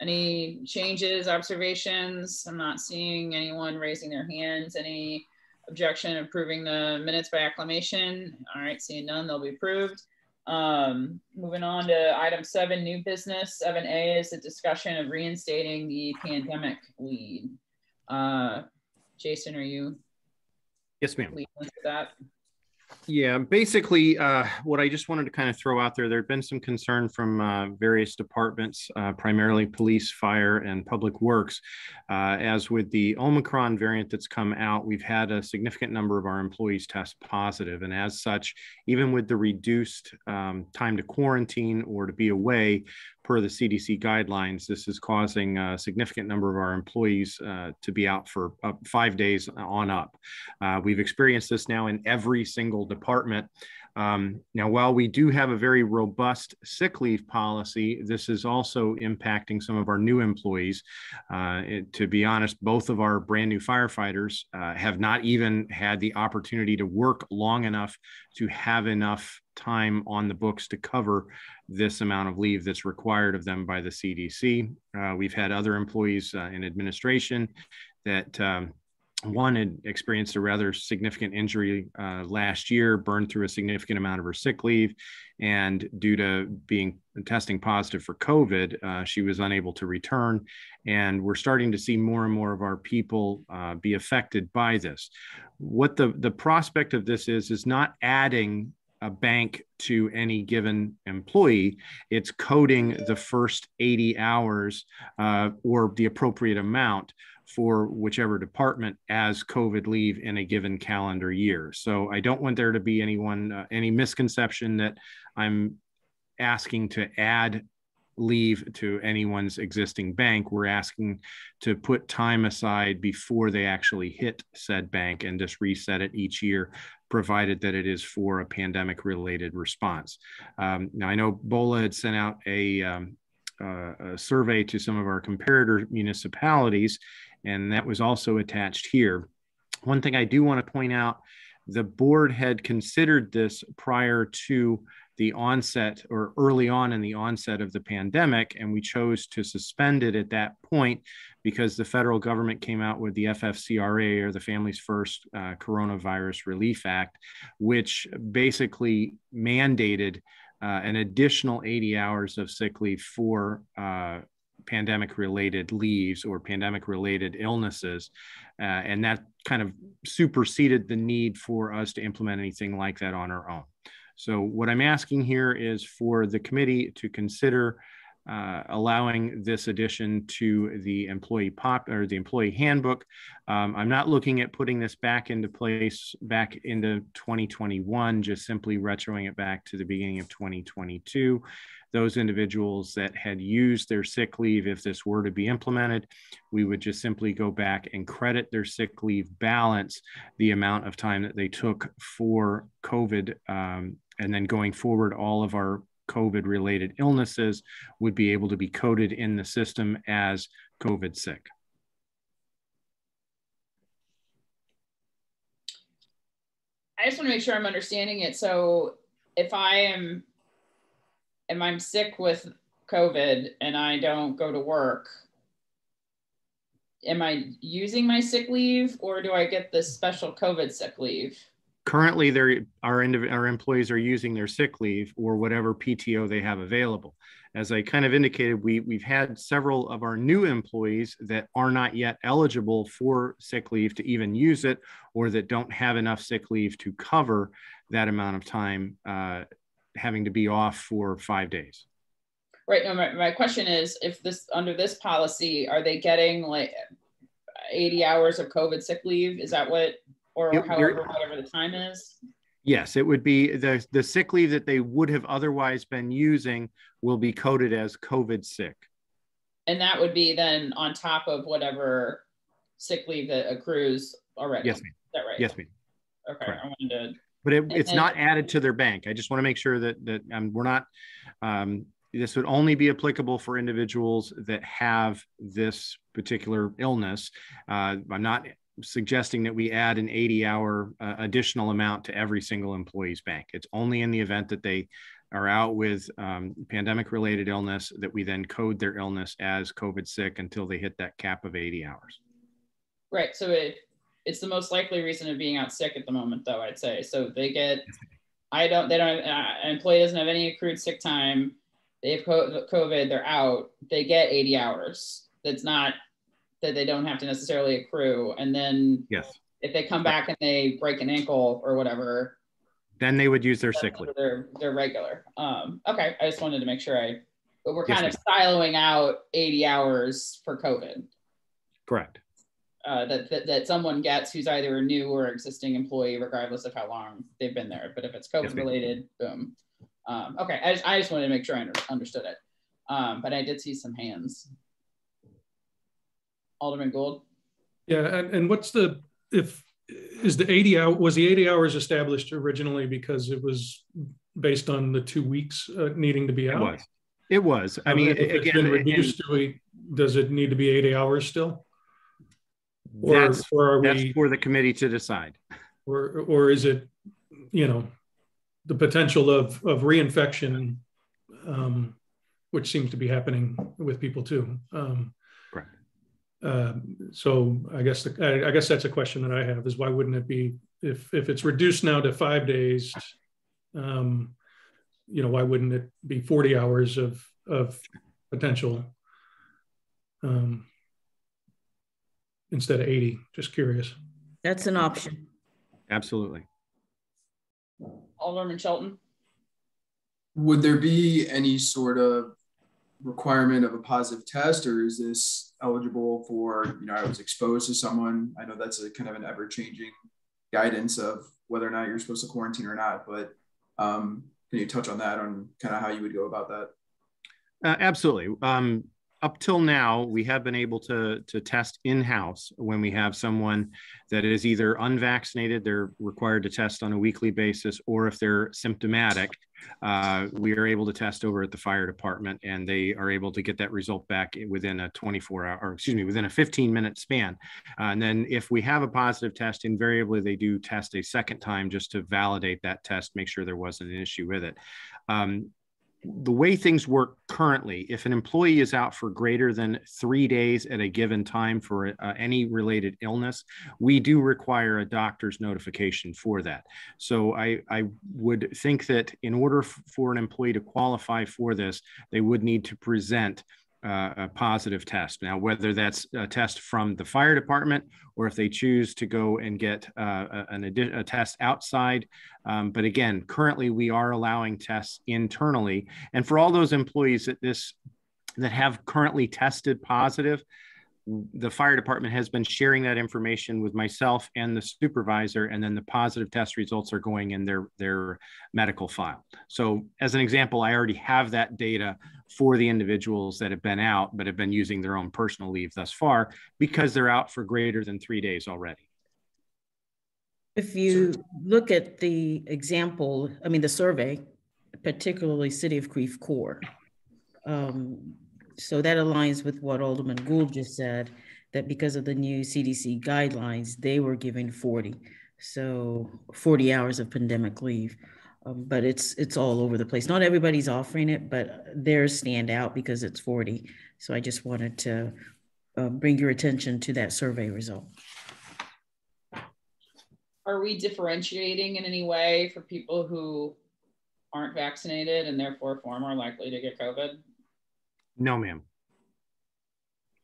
Any changes, observations? I'm not seeing anyone raising their hands. Any objection approving the minutes by acclamation? All right, seeing none, they'll be approved. Um, moving on to item seven, new business. Seven A is a discussion of reinstating the pandemic lead. Uh, Jason, are you Yes, ma'am. that? Yeah, basically, uh, what I just wanted to kind of throw out there, there had been some concern from uh, various departments, uh, primarily police, fire, and public works. Uh, as with the Omicron variant that's come out, we've had a significant number of our employees test positive, And as such, even with the reduced um, time to quarantine or to be away, per the CDC guidelines, this is causing a significant number of our employees uh, to be out for uh, five days on up. Uh, we've experienced this now in every single department. Um, now, while we do have a very robust sick leave policy, this is also impacting some of our new employees. Uh, it- to be honest, both of our brand new firefighters uh, have not even had the opportunity to work long enough to have enough time on the books to cover this amount of leave that's required of them by the CDC. Uh, we've had other employees uh, in administration that um, one had experienced a rather significant injury uh, last year, burned through a significant amount of her sick leave, and due to being testing positive for COVID, uh, she was unable to return. And we're starting to see more and more of our people uh, be affected by this. What the the prospect of this is is not adding a bank to any given employee. It's coding the first 80 hours uh, or the appropriate amount for whichever department as COVID leave in a given calendar year. So I don't want there to be anyone, uh, any misconception that I'm asking to add leave to anyone's existing bank. We're asking to put time aside before they actually hit said bank and just reset it each year, provided that it is for a pandemic related response. Um, now, I know Bola had sent out a, um, uh, a survey to some of our comparator municipalities, and that was also attached here. One thing I do want to point out the board had considered this prior to the onset or early on in the onset of the pandemic. And we chose to suspend it at that point because the federal government came out with the FFCRA or the Families First uh, Coronavirus Relief Act, which basically mandated uh, an additional 80 hours of sick leave for uh, pandemic related leaves or pandemic related illnesses. Uh, and that kind of superseded the need for us to implement anything like that on our own. So, what I'm asking here is for the committee to consider uh, allowing this addition to the employee pop or the employee handbook. Um, I'm not looking at putting this back into place back into 2021, just simply retroing it back to the beginning of 2022. Those individuals that had used their sick leave, if this were to be implemented, we would just simply go back and credit their sick leave balance, the amount of time that they took for COVID. Um, and then going forward, all of our COVID related illnesses would be able to be coded in the system as COVID sick. I just want to make sure I'm understanding it. So if I am, if I'm sick with COVID and I don't go to work, am I using my sick leave or do I get this special COVID sick leave? Currently there our, our employees are using their sick leave or whatever PTO they have available. As I kind of indicated, we, we've had several of our new employees that are not yet eligible for sick leave to even use it, or that don't have enough sick leave to cover that amount of time uh, having to be off for five days. Right. No, my, my question is if this under this policy, are they getting like 80 hours of COVID sick leave? Is that what or it, however whatever the time is? Yes, it would be the the sick leave that they would have otherwise been using will be coded as COVID sick. And that would be then on top of whatever sick leave that accrues already. Yes, ma'am. Is that right? Yes, ma'am. Okay, Correct. I wanted to. But it, it's not added to their bank. I just want to make sure that that um, we're not. Um, this would only be applicable for individuals that have this particular illness. Uh, I'm not suggesting that we add an 80 hour uh, additional amount to every single employee's bank. It's only in the event that they are out with um, pandemic related illness that we then code their illness as COVID sick until they hit that cap of 80 hours. Right. So it, it's the most likely reason of being out sick at the moment, though, I'd say. So they get, I don't, they don't, uh, employee doesn't have any accrued sick time. They have COVID, they're out, they get 80 hours. That's not that they don't have to necessarily accrue. And then yes, if they come back and they break an ankle or whatever, then they would use their sick leave. They're they're regular. Um, okay, I just wanted to make sure I. But we're kind yes, of siloing out 80 hours for COVID. Correct. Uh, that, that, that someone gets who's either a new or existing employee, regardless of how long they've been there. But if it's COVID yes, related, boom. Um, okay, I just, I just wanted to make sure I understood it. Um, but I did see some hands. Alderman Gould. Yeah, and, and what's the if is the 80 hour was the 80 hours established originally because it was based on the two weeks uh, needing to be out? It was. It was. I mean, it's again, been reduced to a, does it need to be 80 hours still? Or, that's, or are that's we, for the committee to decide. Or or is it, you know, the potential of of reinfection, um, which seems to be happening with people too. Um, um, so I guess the, I, I, guess that's a question that I have is why wouldn't it be if if it's reduced now to five days, um, you know, why wouldn't it be 40 hours of of potential um, instead of 80? Just curious. That's an option. Absolutely. Alderman Shelton. Would there be any sort of requirement of a positive test, or is this eligible for, you know, I was exposed to someone? I know that's a kind of an ever changing guidance of whether or not you're supposed to quarantine or not, but um, can you touch on that on kind of how you would go about that? Uh, absolutely. Um, up till now, we have been able to, to test in-house when we have someone that is either unvaccinated, they're required to test on a weekly basis, or if they're symptomatic, uh, we are able to test over at the fire department and they are able to get that result back within a 24 hour, or excuse me, within a 15 minute span. Uh, and then if we have a positive test, invariably they do test a second time just to validate that test, make sure there wasn't an issue with it. Um, the way things work currently, if an employee is out for greater than three days at a given time for uh, any related illness, we do require a doctor's notification for that. So I, I would think that in order for an employee to qualify for this, they would need to present uh, a positive test. Now, whether that's a test from the fire department or if they choose to go and get uh, an a test outside. Um, but again, currently we are allowing tests internally. And for all those employees that this that have currently tested positive, the fire department has been sharing that information with myself and the supervisor and then the positive test results are going in their their medical file. So as an example i already have that data for the individuals that have been out but have been using their own personal leave thus far because they're out for greater than three days already. If you look at the example i mean the survey particularly city of creve coeur um, so that aligns with what Alderman Gould just said, that because of the new CDC guidelines, they were giving 40. So 40 hours of pandemic leave. Um, but it's it's all over the place. Not everybody's offering it, but theirs stand out because it's 40. So I just wanted to uh, bring your attention to that survey result. Are we differentiating in any way for people who aren't vaccinated and therefore far more likely to get COVID? No, ma'am.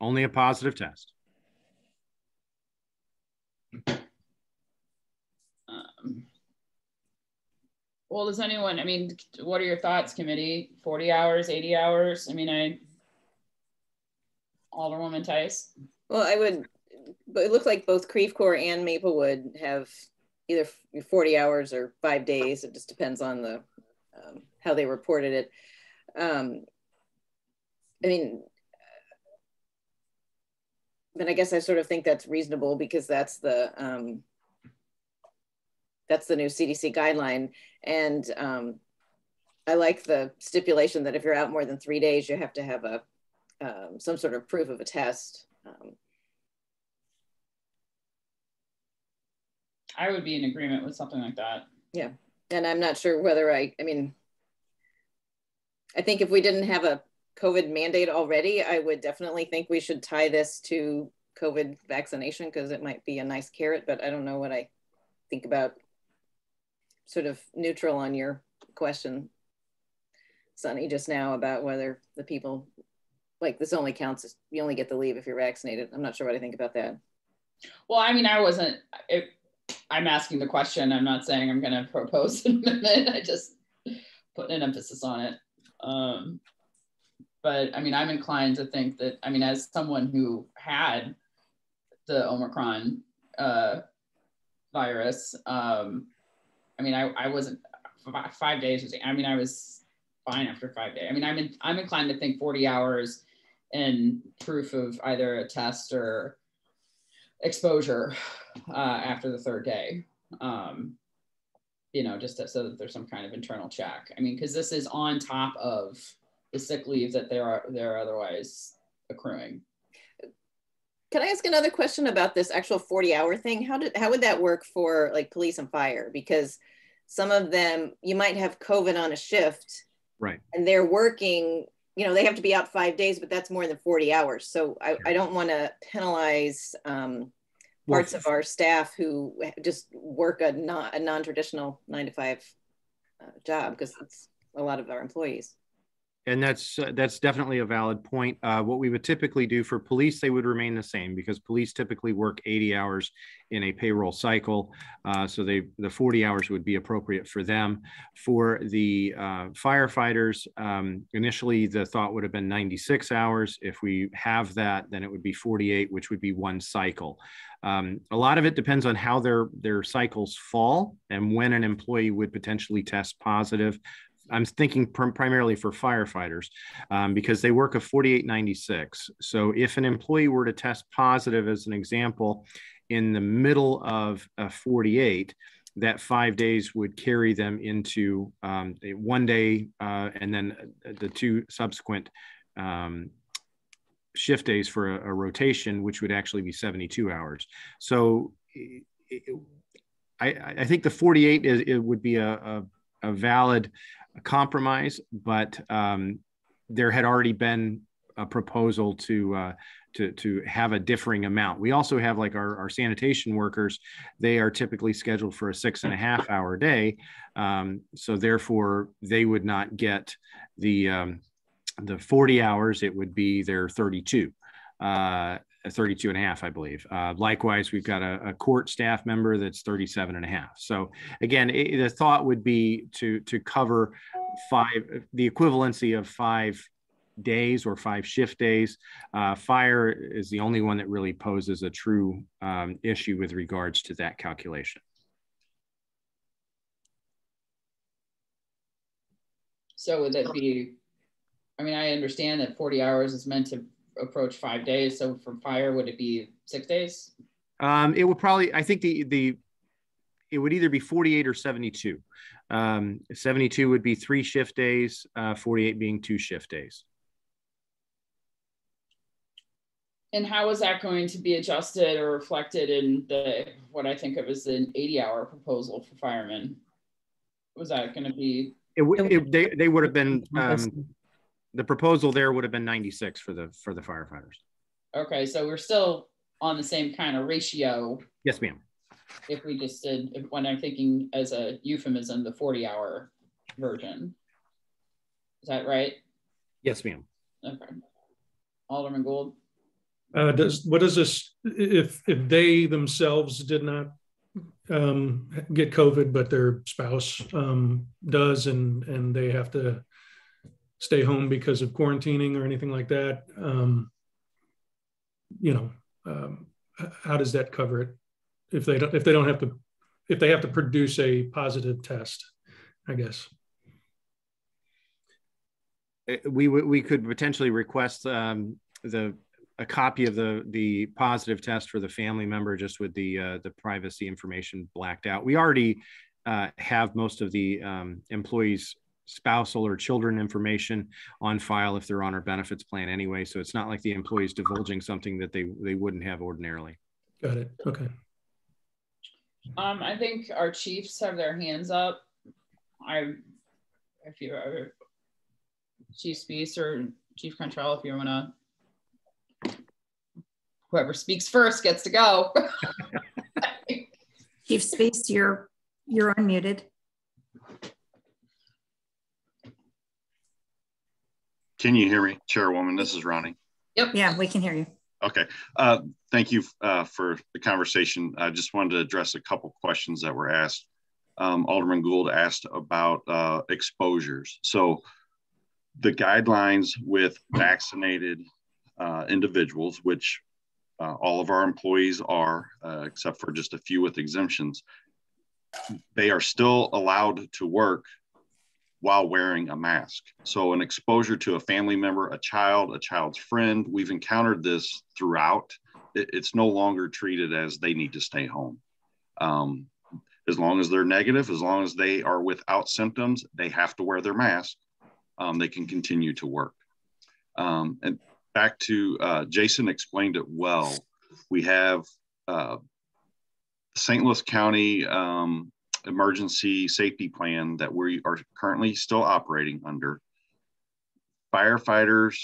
Only a positive test. Um, well, does anyone, I mean, what are your thoughts, committee? 40 hours, 80 hours? I mean, I, Alderwoman Tice? Well, I would, but it looked like both Creve Coeur and Maplewood have either 40 hours or five days. It just depends on the um, how they reported it. Um, I mean, but I guess I sort of think that's reasonable because that's the um, that's the new CDC guideline, and um, I like the stipulation that if you're out more than three days, you have to have a um, some sort of proof of a test. Um, I would be in agreement with something like that. Yeah, and I'm not sure whether I. I mean, I think if we didn't have a COVID mandate already, I would definitely think we should tie this to COVID vaccination because it might be a nice carrot, but I don't know what I think about sort of neutral on your question, Sunny, just now about whether the people like this only counts, you only get the leave if you're vaccinated. I'm not sure what I think about that. Well, I mean, I wasn't, it, I'm asking the question. I'm not saying I'm going to propose an amendment. I just put an emphasis on it. Um, but I mean, I'm inclined to think that, I mean, as someone who had the Omicron uh, virus, um, I mean, I, I wasn't five days. Was, I mean, I was fine after five days. I mean, I'm in, I'm inclined to think 40 hours and proof of either a test or exposure uh, after the third day. Um, you know, just so that there's some kind of internal check. I mean, because this is on top of the sick leave that they are they're otherwise accruing. Can I ask another question about this actual 40 hour thing? How did how would that work for like police and fire? Because some of them you might have COVID on a shift. Right. And they're working, you know, they have to be out five days, but that's more than 40 hours. So I, I don't want to penalize um, parts well, of our staff who just work a non a non-traditional nine to five uh, job because it's a lot of our employees and that's uh, that's definitely a valid point. Uh, what we would typically do for police, they would remain the same because police typically work 80 hours in a payroll cycle, uh, so they the 40 hours would be appropriate for them. For the uh, firefighters, um, initially the thought would have been 96 hours. If we have that, then it would be 48, which would be one cycle. Um, a lot of it depends on how their their cycles fall and when an employee would potentially test positive. I'm thinking pr- primarily for firefighters um, because they work a 4896. So if an employee were to test positive, as an example, in the middle of a 48, that five days would carry them into um, one day uh, and then the two subsequent um, shift days for a, a, rotation, which would actually be 72 hours. So it, I, I, think the 48 is, it would be a, a, a valid a compromise, but um, there had already been a proposal to uh, to to have a differing amount. We also have like our, our sanitation workers; they are typically scheduled for a six and a half hour day, um, so therefore they would not get the um, the 40 hours. It would be their 32. Uh, 32 and a half, I believe. Uh, likewise, we've got a, a, court staff member that's 37 and a half. So again, it, the thought would be to, to cover five, the equivalency of five days or five shift days. Uh, fire is the only one that really poses a true um, issue with regards to that calculation. So would that be, I mean, I understand that 40 hours is meant to approach five days. So for fire, would it be six days? Um, it would probably, I think the, the, it would either be 48 or 72. Um, 72 would be three shift days, uh, 48 being two shift days. And how is that going to be adjusted or reflected in the what I think of as an 80 hour proposal for firemen? Was that going to be? It, it, they, they would have been um, the proposal there would have been 96 for the for the firefighters. Okay, so we're still on the same kind of ratio. Yes, ma'am. If we just did, if, when I'm thinking as a euphemism, the 40 hour version. Is that right? Yes, ma'am. Okay. Alderman Gould. Uh, does what is this if if they themselves did not um, get COVID, but their spouse um, does, and and they have to stay home because of quarantining or anything like that, um, you know, um, how does that cover it? If they don't, if they don't have to, if they have to produce a positive test, I guess. Uh, we we could potentially request um, the a copy of the the positive test for the family member, just with the uh, the privacy information blacked out. We already uh, have most of the um, employees spousal or children information on file if they're on our benefits plan anyway. So it's not like the employee's divulging something that they, they wouldn't have ordinarily. Got it. Okay. Um, I think our chiefs have their hands up. I, if you are Chief Spees or Chief Control, if you want to, whoever speaks first gets to go. Chief Spees, you're you're unmuted. Can you hear me, Chairwoman? This is Ronnie. Yep. Yeah, we can hear you. Okay. Uh, thank you uh, for the conversation. I just wanted to address a couple questions that were asked. Um, Alderman Gould asked about uh, exposures. So the guidelines with vaccinated uh, individuals, which uh, all of our employees are, uh, except for just a few with exemptions, they are still allowed to work while wearing a mask. So, an exposure to a family member, a child, a child's friend, we've encountered this throughout. It's no longer treated as they need to stay home. Um, as long as they're negative, as long as they are without symptoms, they have to wear their mask. Um, they can continue to work. Um, and back to uh, Jason explained it well. We have uh, St. Louis County um, emergency safety plan that we are currently still operating under, firefighters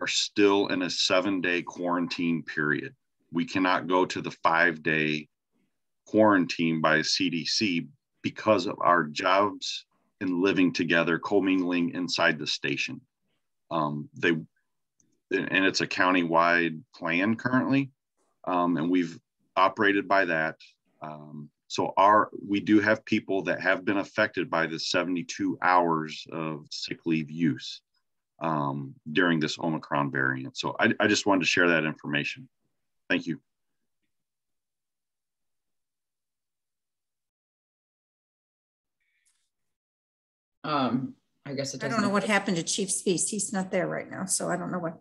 are still in a seven day quarantine period. We cannot go to the five day quarantine by CDC because of our jobs and living together, commingling inside the station. Um, they and it's a county-wide plan currently, um, and we've operated by that. Um, so our we do have people that have been affected by the 72 hours of sick leave use um, during this Omicron variant. So I, I just wanted to share that information. Thank you. Um, I guess it I don't know what happened to Chief Spees. He's not there right now, so I don't know what.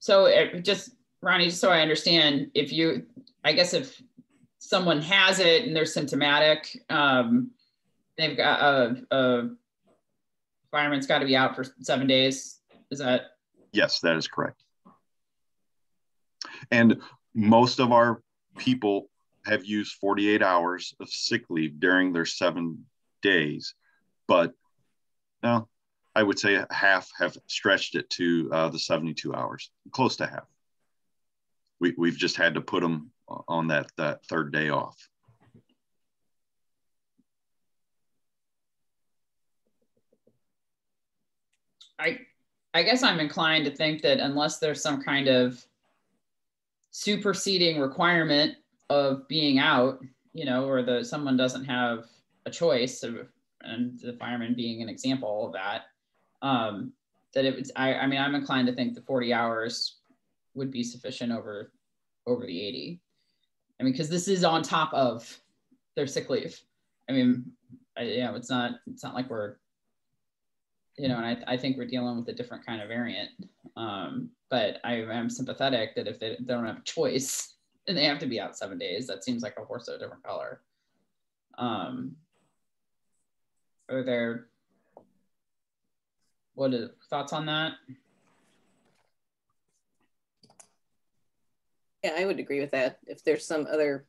So it just Ronnie, just so I understand, if you I guess if someone has it and they're symptomatic, um, they've got a, a fireman's got to be out for seven days. Is that? Yes, that is correct. And most of our people have used 48 hours of sick leave during their seven days, but no, I would say half have stretched it to uh, the 72 hours, close to half. We, we've just had to put them on that, that third day off. I I guess I'm inclined to think that unless there's some kind of superseding requirement of being out, you know, or the someone doesn't have a choice of, and the fireman being an example of that, um, that it would, I, I mean, I'm inclined to think the 40 hours would be sufficient over, over the 80. I mean, cause this is on top of their sick leave. I mean, I, know, it's not, it's not like we're you know, and I, I think we're dealing with a different kind of variant. Um, but I am sympathetic that if they, they don't have a choice and they have to be out seven days, that seems like a horse of a different color. Um, are there what are thoughts on that? Yeah, I would agree with that. If there's some other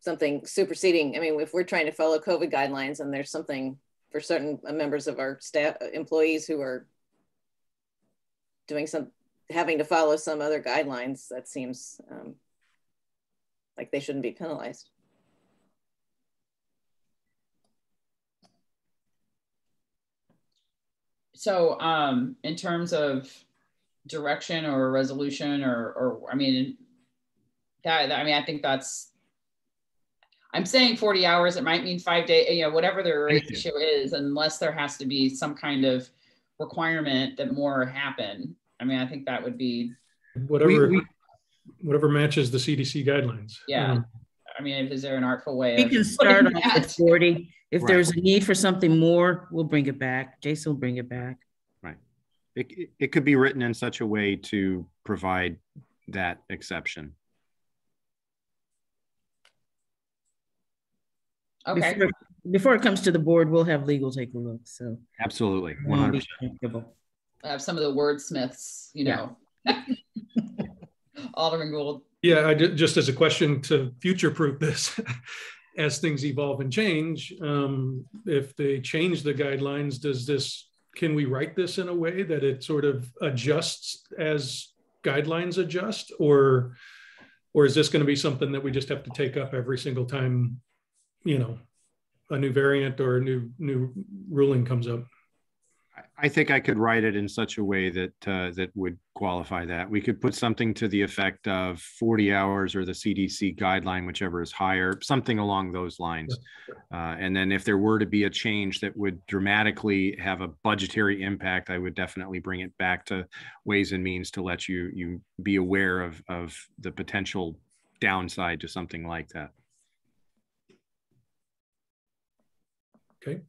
something superseding, I mean, if we're trying to follow COVID guidelines and there's something for certain members of our staff employees who are doing some having to follow some other guidelines that seems um, like they shouldn't be penalized so um, in terms of direction or resolution or or i mean that i mean i think that's I'm saying 40 hours, it might mean five days, you know, whatever the ratio is, unless there has to be some kind of requirement that more happen. I mean, I think that would be whatever we, we, whatever matches the CDC guidelines. Yeah. Um, I mean, is there an artful way? We can start at 40. If right. there's a need for something more, we'll bring it back. Jason will bring it back. Right. It, it could be written in such a way to provide that exception. Okay. Before, before, it comes to the board, we'll have legal take a look. So absolutely, one hundred percent. I have some of the wordsmiths, you know. Yeah. Alderman Gould. Yeah, I did, just as a question to future-proof this, as things evolve and change, um, if they change the guidelines, does this can we write this in a way that it sort of adjusts as guidelines adjust, or or is this going to be something that we just have to take up every single time you know a new variant or a new new ruling comes up I think I could write it in such a way that uh, that would qualify that. We could put something to the effect of 40 hours or the CDC guideline, whichever is higher, something along those lines. Uh, and then if there were to be a change that would dramatically have a budgetary impact, I would definitely bring it back to Ways and Means to let you you be aware of of the potential downside to something like that. Okay.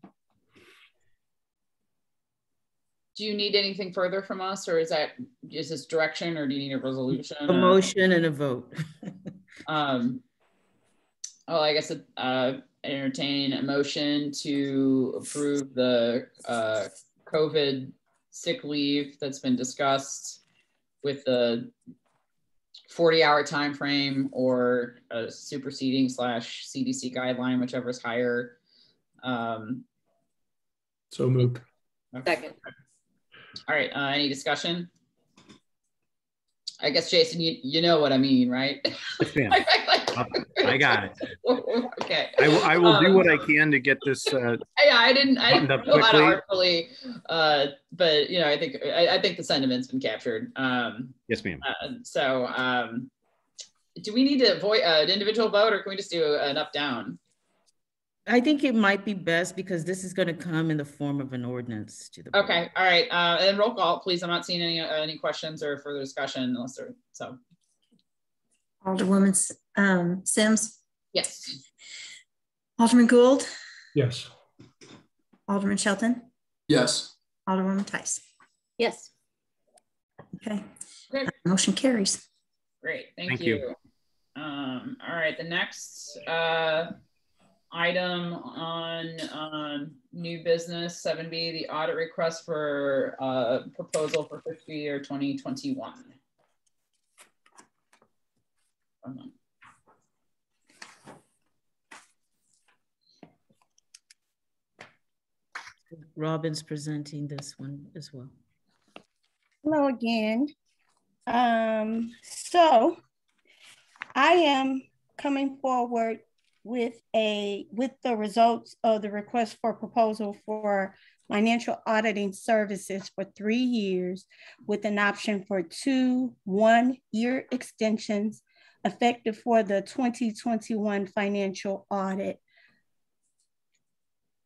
Do you need anything further from us or is that, is this direction or do you need a resolution? A motion and a vote. um, oh, I guess uh, entertain a motion to approve the uh, COVID sick leave that's been discussed with the 40 hour time frame or a superseding slash CDC guideline, whichever is higher um, so moved. Second. All right. Uh, any discussion? I guess Jason, you, you know what I mean, right? Yes, ma'am. I got it. okay. I will, I will um, do what I can to get this. Uh, yeah, I didn't. I didn't know how artfully, uh, but you know, I think I, I, think the sentiment's been captured. Um, yes, ma'am. Uh, so, um, do we need to avoid uh, an individual vote, or can we just do an up down? I think it might be best because this is going to come in the form of an ordinance to the. Okay, all right, uh, and roll call, please. I'm not seeing any uh, any questions or further discussion unless there. So. Alderwoman um, Sims. Yes. Alderman Gould. Yes. Alderman Shelton. Yes. Alderwoman Tice. Yes. Okay. Great. Uh, motion carries. Great. Thank, Thank you. you. Um, all right. The next. Uh, item on um, new business 7B, the audit request for uh, proposal for fiscal year 2021. Robin's presenting this one as well. Hello again. Um, so I am coming forward with a with the results of the request for proposal for financial auditing services for three years with an option for two one-year extensions effective for the 2021 financial audit.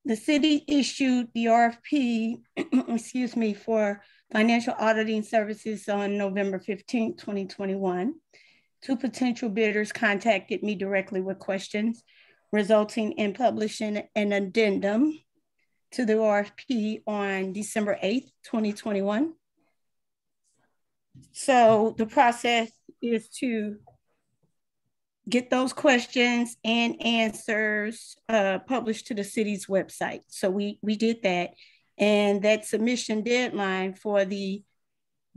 The city issued the RFP, excuse me, for financial auditing services on November 15, 2021. Two potential bidders contacted me directly with questions, resulting in publishing an addendum to the RFP on December 8th, 2021. So the process is to get those questions and answers uh, published to the city's website. So we, we did that. And that submission deadline for the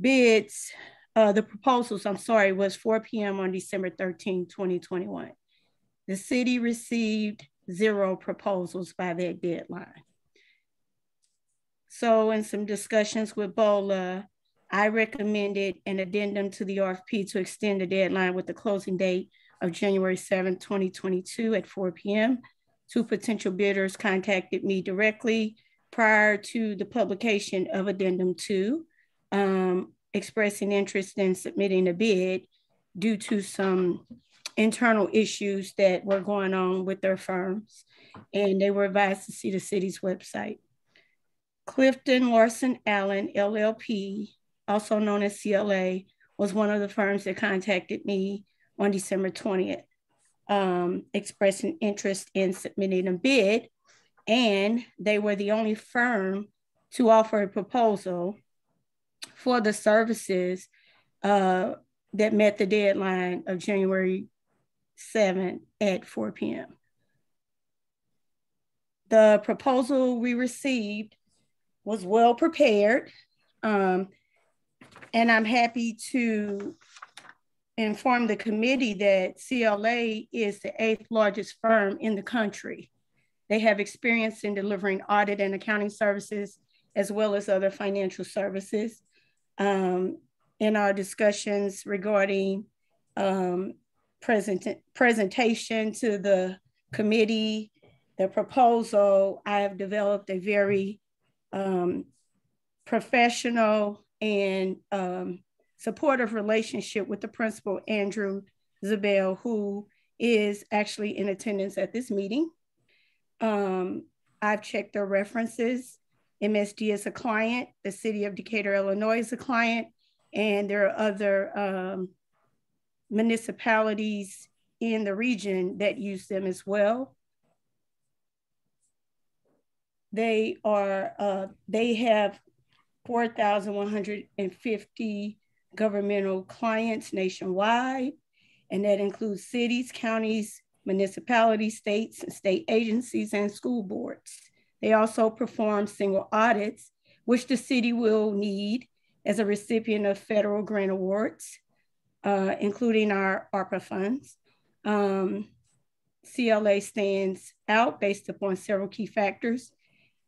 bids, uh, the proposals, I'm sorry, was 4 p.m. on December 13, 2021. The city received zero proposals by that deadline. So in some discussions with BOLA, I recommended an addendum to the RFP to extend the deadline with the closing date of January 7, 2022 at 4 p.m. Two potential bidders contacted me directly prior to the publication of addendum two, um, expressing interest in submitting a bid due to some internal issues that were going on with their firms. And they were advised to see the city's website. Clifton Larson Allen LLP, also known as CLA, was one of the firms that contacted me on December 20th, um, expressing interest in submitting a bid. And they were the only firm to offer a proposal for the services uh, that met the deadline of January 7th at 4 p.m. The proposal we received was well prepared. Um, and I'm happy to inform the committee that CLA is the eighth largest firm in the country. They have experience in delivering audit and accounting services, as well as other financial services. Um, in our discussions regarding um, present, presentation to the committee, the proposal, I have developed a very um, professional and um, supportive relationship with the principal, Andrew Zabel, who is actually in attendance at this meeting. Um, I've checked their references. MSD is a client, the city of Decatur, Illinois is a client, and there are other um, municipalities in the region that use them as well. They are, uh, they have 4,150 governmental clients nationwide, and that includes cities, counties, municipalities, states, and state agencies, and school boards. They also perform single audits, which the city will need as a recipient of federal grant awards, uh, including our ARPA funds. Um, CLA stands out based upon several key factors,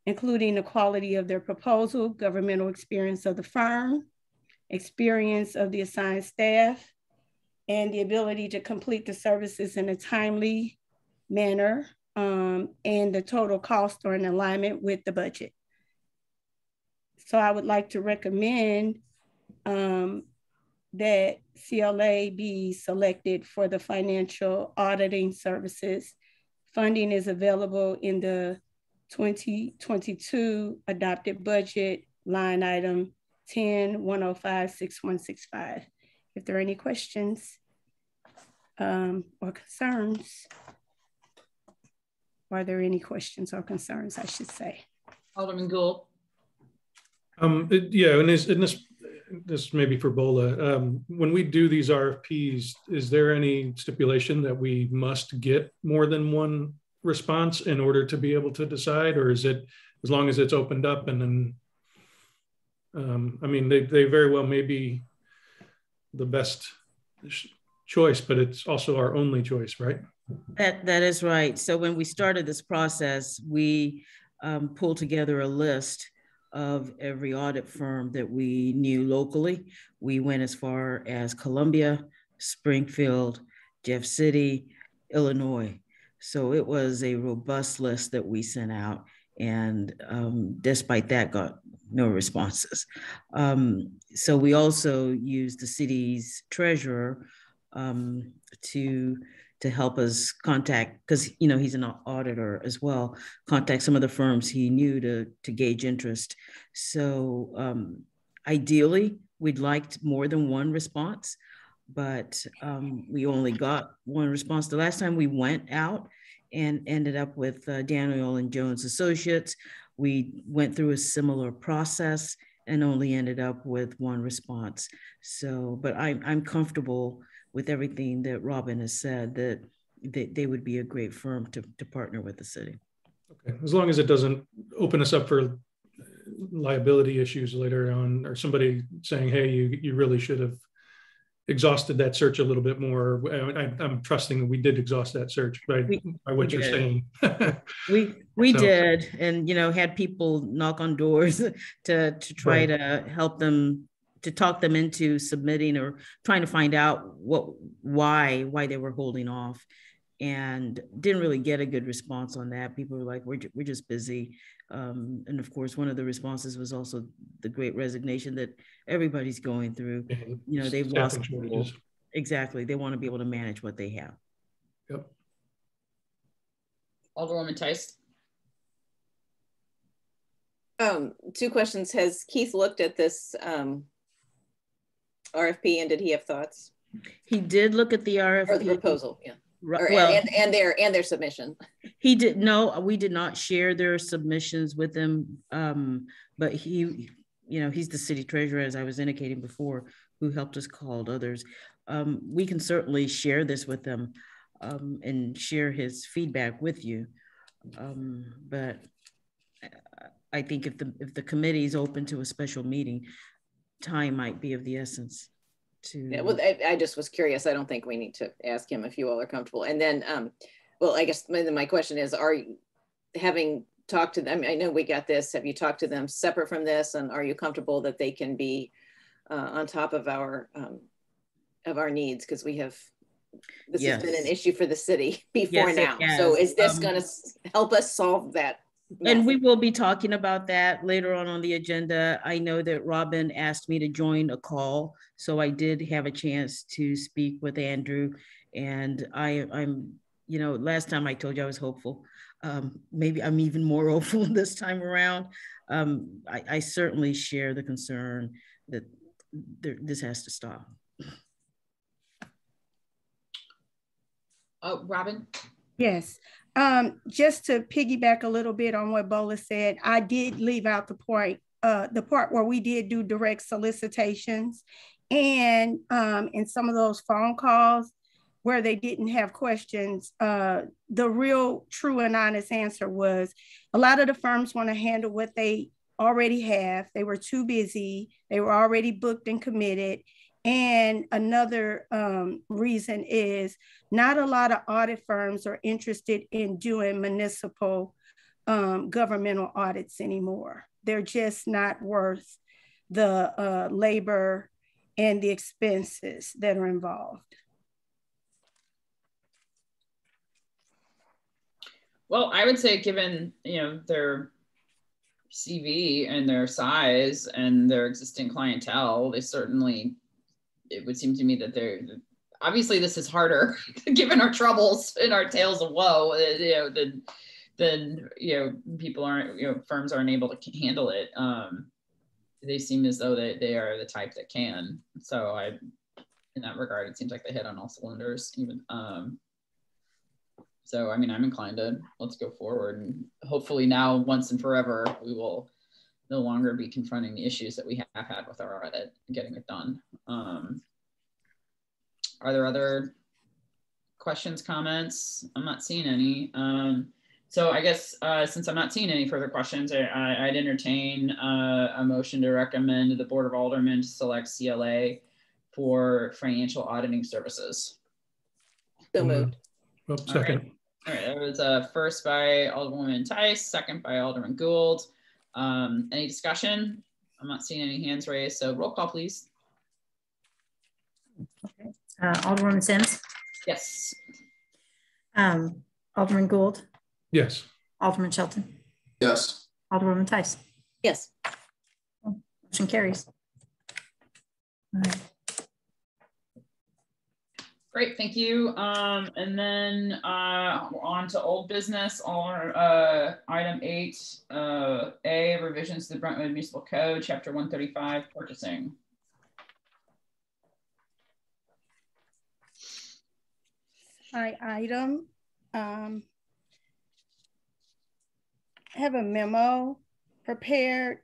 including the quality of their proposal, governmental experience of the firm, experience of the assigned staff, and the ability to complete the services in a timely manner, um, and the total cost are in alignment with the budget. So I would like to recommend um, that CLA be selected for the financial auditing services. Funding is available in the 2022 adopted budget line item 10 105 6165. If there are any questions um, or concerns, are there any questions or concerns, I should say? Alderman Gould. Um, it, yeah, and this, and this, this may be for Bola. Um, when we do these RFPs, is there any stipulation that we must get more than one response in order to be able to decide, or is it as long as it's opened up and then um, I mean, they, they very well may be the best choice, but it's also our only choice, right? That that is right. So when we started this process, we um, pull together a list of every audit firm that we knew locally. We went as far as Columbia, Springfield, Jeff City, Illinois. So it was a robust list that we sent out. And um, despite that, got no responses. Um, so we also used the city's treasurer um, to to help us contact because you know he's an auditor as well contact some of the firms he knew to to gauge interest. So um, ideally we'd liked more than one response but um, we only got one response. The last time we went out and ended up with uh, daniel and jones associates we went through a similar process and only ended up with one response. So but i'm, I'm comfortable with everything that Robin has said, that they, they would be a great firm to, to partner with the city. Okay, as long as it doesn't open us up for uh, liability issues later on, or somebody saying, "Hey, you you really should have exhausted that search a little bit more." I, am trusting that we did exhaust that search by, we, by what you're saying. we we so. did, and you know, had people knock on doors to to try right. to help them to talk them into submitting or trying to find out what why why they were holding off and didn't really get a good response on that. People were like we're, we're just busy. Um, and of course one of the responses was also the great resignation that everybody's going through. You know they've lost people. exactly. They want to be able to manage what they have. Yep. Alderwoman tice? Um, two questions. Has Keith looked at this um, RFP and did he have thoughts? He did look at the RFP. Or the proposal, yeah. Or, well, and, and their and their submission. He did no, we did not share their submissions with him. Um, but he, you know, he's the city treasurer, as I was indicating before, who helped us call others. Um, we can certainly share this with them um, and share his feedback with you. Um, but I think if the if the committee is open to a special meeting, time might be of the essence to yeah well I, I, just was curious. I don't think we need to ask him if you all are comfortable. And then um well i guess my, my question is are you having talked to them i know we got this. Have you talked to them separate from this? And are you comfortable that they can be uh, on top of our um, of our needs? Because we have this yes. has been an issue for the city before yes, now. So is this um, going to help us solve that and we will be talking about that later on on the agenda. I know that Robin asked me to join a call, so I did have a chance to speak with Andrew, and I, I'm, you know, last time I told you I was hopeful. Um, maybe I'm even more hopeful this time around. Um, I, I, certainly share the concern that there, this has to stop. Oh, Robin. Yes. Um, just to piggyback a little bit on what Bola said, I did leave out the point, uh, the part where we did do direct solicitations. And um, in some of those phone calls where they didn't have questions, uh, the real true and honest answer was a lot of the firms want to handle what they already have. They were too busy. They were already booked and committed. And another um, reason is not a lot of audit firms are interested in doing municipal um, governmental audits anymore. They're just not worth the uh, labor and the expenses that are involved. Well, I would say given, you know, their CV and their size and their existing clientele, they certainly it would seem to me that they're obviously this is harder given our troubles and our tales of woe uh, you know than than you know people aren't you know firms aren't able to handle it. Um they seem as though they, they are the type that can. So i in that regard it seems like they hit on all cylinders even um so i mean i'm inclined to let's go forward and hopefully now once and forever we will no longer be confronting the issues that we have had with our audit and getting it done. Um, are there other questions, comments? I'm not seeing any. Um, so I guess uh, since I'm not seeing any further questions, I, would entertain uh, a motion to recommend the Board of Aldermen to select CLA for financial auditing services. So moved. Well, second. All right, that was uh, first by Alderwoman Tice, second by Alderman Gould. Um, any discussion? I'm not seeing any hands raised, so roll call, please. Okay. Uh, Alderwoman Sims, Yes. um, Alderman Gould, Yes. Alderman Shelton, Yes. Alderman Tice. Yes. Motion carries. All right. Great, thank you. Um, and then uh, on to old business, or uh, item eight, uh, A, revisions to the Brentwood Municipal Code, Chapter 135, purchasing. Hi, item. Um, have a memo prepared,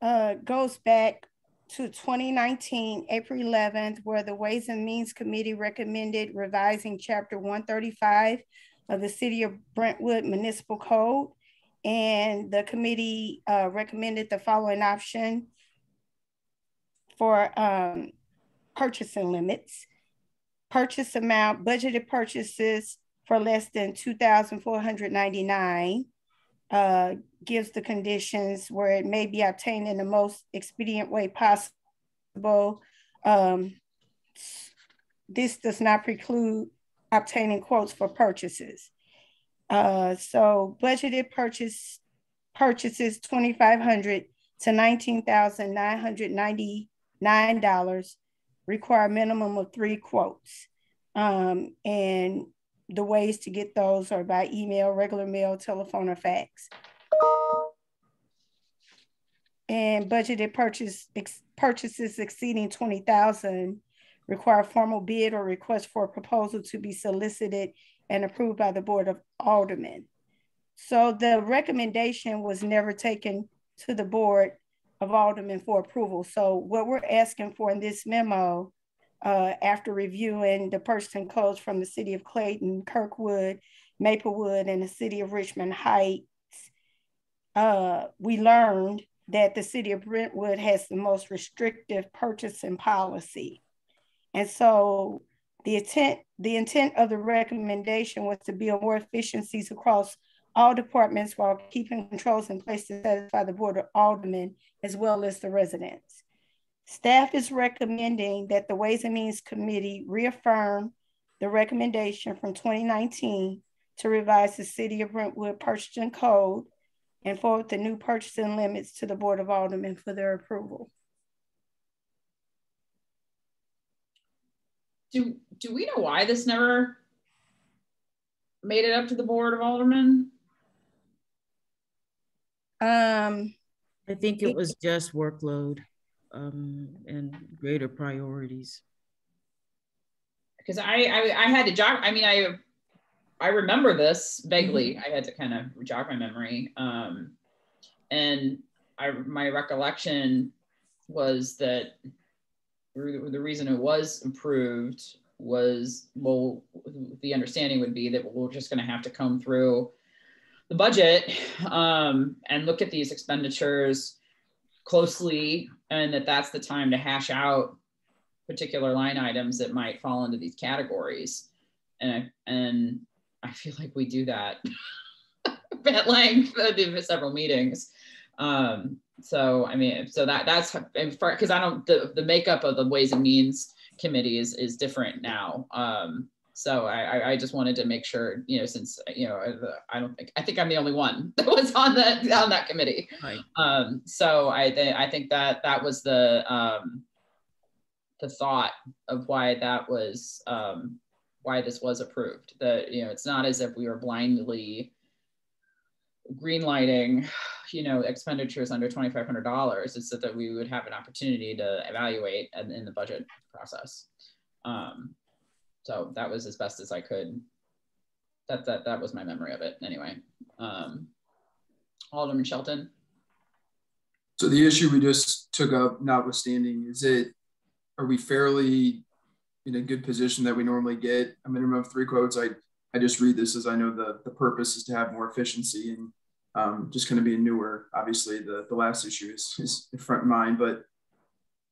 uh, goes back to 2019, April 11th, where the Ways and Means Committee recommended revising Chapter 135 of the City of Brentwood Municipal Code. And the committee uh, recommended the following option for um, purchasing limits. Purchase amount, budgeted purchases for less than 2,499 uh, gives the conditions where it may be obtained in the most expedient way possible. Um, this does not preclude obtaining quotes for purchases. Uh, so budgeted purchase purchases 2,500 to $19,999 require a minimum of three quotes. Um, and the ways to get those are by email, regular mail, telephone, or fax. And budgeted purchase ex, purchases exceeding 20,000 require formal bid or request for a proposal to be solicited and approved by the Board of Aldermen. So the recommendation was never taken to the Board of Aldermen for approval. So what we're asking for in this memo, uh, after reviewing the purchasing codes from the City of Clayton, Kirkwood, Maplewood, and the City of Richmond Heights, uh, we learned that the City of Brentwood has the most restrictive purchasing policy. And so the intent, the intent of the recommendation was to build more efficiencies across all departments while keeping controls in place to satisfy the Board of Aldermen as well as the residents. Staff is recommending that the Ways and Means Committee reaffirm the recommendation from 2019 to revise the City of Brentwood Purchasing Code and forward the new purchasing limits to the Board of Aldermen for their approval. Do, do we know why this never made it up to the Board of Aldermen? Um, I think it was just workload um, and greater priorities. Because I, I, I had to jog. I mean, I, I remember this vaguely. Mm -hmm. I had to kind of jog my memory, um, and I, my recollection was that the reason it was improved was well, the understanding would be that we're just going to have to come through the budget um, and look at these expenditures closely and that that's the time to hash out particular line items that might fall into these categories. And and i feel like we do that at length uh, several meetings. Um, so i mean so that that's because i don't the, the makeup of the ways and means committee is is different now. Um, so I, I just wanted to make sure, you know, since you know, I don't think I think I'm the only one that was on that on that committee. Right. Um, so I th- I think that that was the um, the thought of why that was um, why this was approved. That you know, it's not as if we were blindly greenlighting, you know, expenditures under twenty five hundred dollars. It's that, that we would have an opportunity to evaluate in, in the budget process. Um, so that was as best as I could. That that that was my memory of it anyway. Um, Alderman Shelton. So the issue we just took up, notwithstanding, is it are we fairly in a good position that we normally get a minimum of three quotes? I I just read this as I know the the purpose is to have more efficiency and um, just kind of being newer. Obviously, the the last issue is is in front of mind, but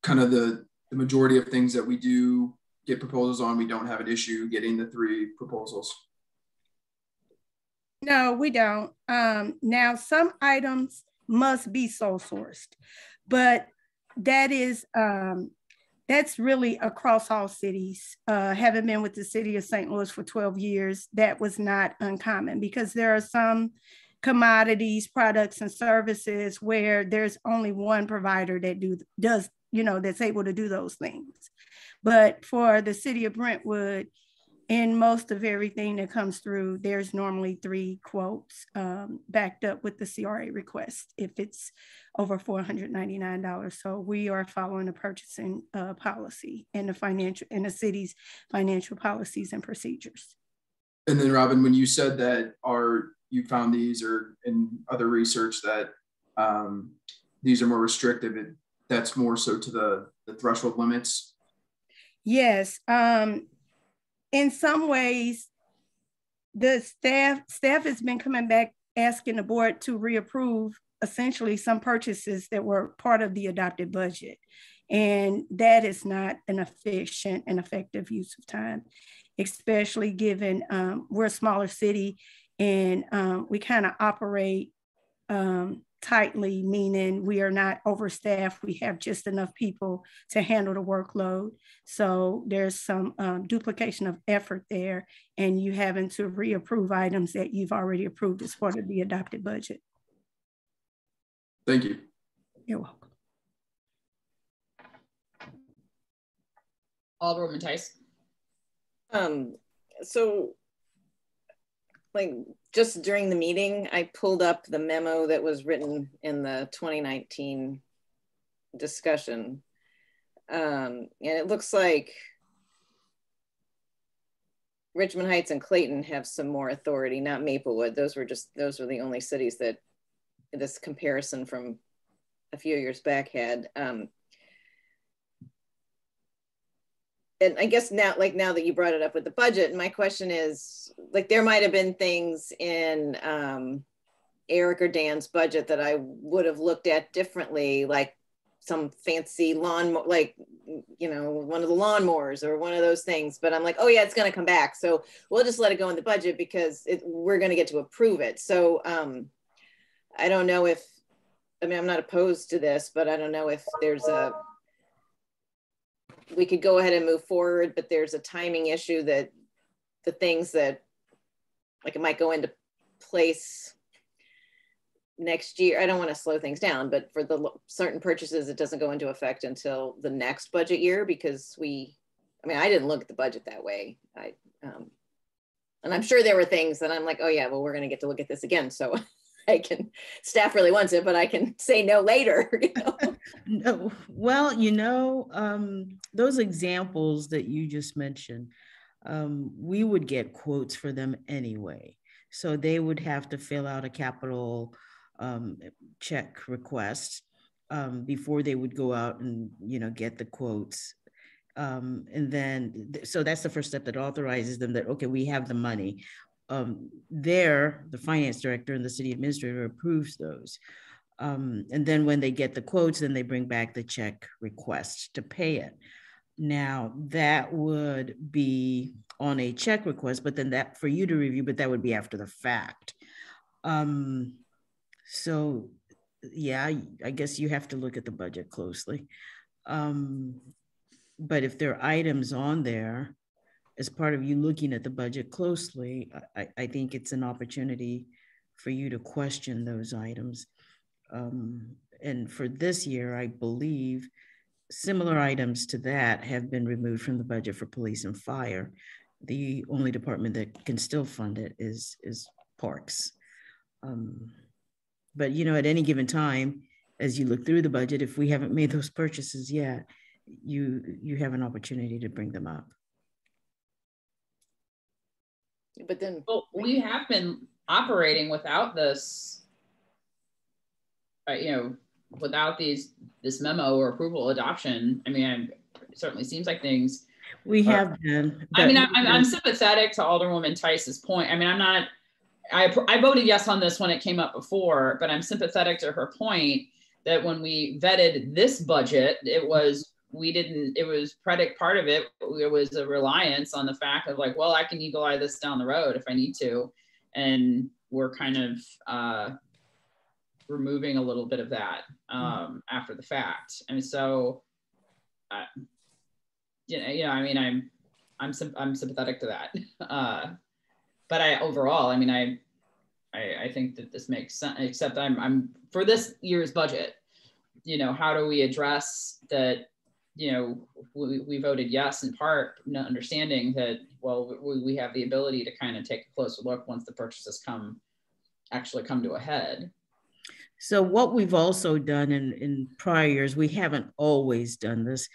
kind of the the majority of things that we do get proposals on, we don't have an issue getting the three proposals. No, we don't. Um, now, some items must be sole sourced, but that is um, that's really across all cities. Uh, having been with the city of St. Louis for 12 years, that was not uncommon because there are some commodities, products, and services where there's only one provider that do does, you know, that's able to do those things. But for the city of Brentwood, in most of everything that comes through, there's normally three quotes um, backed up with the CRA request if it's over $499. So we are following the purchasing uh, policy and the financial and the city's financial policies and procedures. And then Robin, when you said that our you found these or in other research that um, these are more restrictive, it, that's more so to the, the threshold limits? Yes. Um, in some ways, the staff staff has been coming back asking the board to reapprove essentially some purchases that were part of the adopted budget. And that is not an efficient and effective use of time, especially given um, we're a smaller city and um, we kind of operate um, tightly, meaning we are not overstaffed. We have just enough people to handle the workload. So there's some um, duplication of effort there, and you having to reapprove items that you've already approved as part of the adopted budget. Thank you. You're welcome. Alderwoman Tice. Um, so like just during the meeting, I pulled up the memo that was written in the 2019 discussion. Um, and it looks like Richmond Heights and Clayton have some more authority, not Maplewood. Those were just, those were the only cities that this comparison from a few years back had. Um, and I guess now, like now that you brought it up with the budget, my question is, like, there might have been things in um, Eric or Dan's budget that I would have looked at differently, like some fancy lawn, like, you know, one of the lawnmowers or one of those things. But I'm like, oh yeah, it's going to come back, so we'll just let it go in the budget because it, we're going to get to approve it. So um, I don't know if, I mean, I'm not opposed to this, but I don't know if there's a we could go ahead and move forward, but there's a timing issue that the things that like it might go into place next year. I don't want to slow things down, but for the certain purchases, it doesn't go into effect until the next budget year because we, I mean, I didn't look at the budget that way. I, um, and I'm sure there were things that I'm like, oh yeah, well, we're going to get to look at this again. So I can, staff really wants it, but I can say no later. You know? no, well, you know, um, those examples that you just mentioned, um, we would get quotes for them anyway. So they would have to fill out a capital um, check request um, before they would go out and, you know, get the quotes. Um, and then, so that's the first step that authorizes them that, okay, we have the money um, there, the finance director and the city administrator approves those. Um, and then when they get the quotes, then they bring back the check request to pay it. Now that would be on a check request, but then that for you to review, but that would be after the fact. Um, so yeah, I guess you have to look at the budget closely. Um, but if there are items on there as part of you looking at the budget closely, I, I think it's an opportunity for you to question those items. Um, and for this year, I believe similar items to that have been removed from the budget for police and fire. The only department that can still fund it is, is parks. Um, but you know, at any given time, as you look through the budget, if we haven't made those purchases yet, you you have an opportunity to bring them up but then well, we have been operating without this uh, you know without these this memo or approval adoption. I mean it certainly seems like things we have been i mean I'm, I'm sympathetic to alderwoman tice's point. I mean i'm not I, I voted yes on this when it came up before but i'm sympathetic to her point that when we vetted this budget it was we didn't it was predic part of it it was a reliance on the fact of like well i can eagle eye this down the road if i need to and we're kind of uh, removing a little bit of that um, after the fact. And so, uh, you know, yeah, I mean, I'm, I'm, I'm sympathetic to that. Uh, but I overall, I mean, I, I, I think that this makes sense. Except I'm, I'm for this year's budget. You know, how do we address that? You know, we, we voted yes in part, understanding that well, we, we have the ability to kind of take a closer look once the purchases come actually come to a head. So what we've also done in, in prior years, we haven't always done this.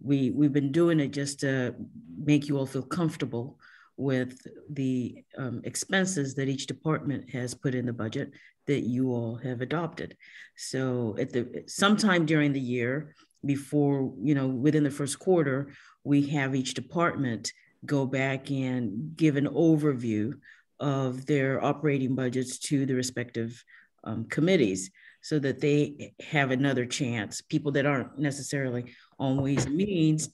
We, we've been doing it just to make you all feel comfortable with the um, expenses that each department has put in the budget that you all have adopted. So at the sometime during the year, before you know, within the first quarter, we have each department go back and give an overview of their operating budgets to the respective um, committees so that they have another chance, people that aren't necessarily on Ways and Means,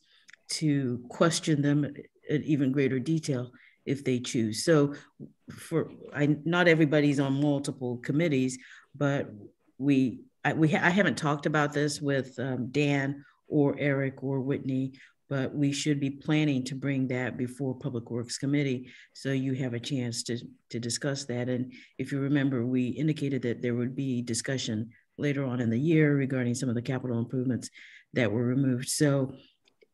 to question them at even greater detail if they choose. So for I, not everybody's on multiple committees, but we I, we ha- I haven't talked about this with um, Dan or Eric or Whitney, but we should be planning to bring that before Public Works Committee so you have a chance to, to discuss that. And if you remember, we indicated that there would be discussion later on in the year regarding some of the capital improvements that were removed. So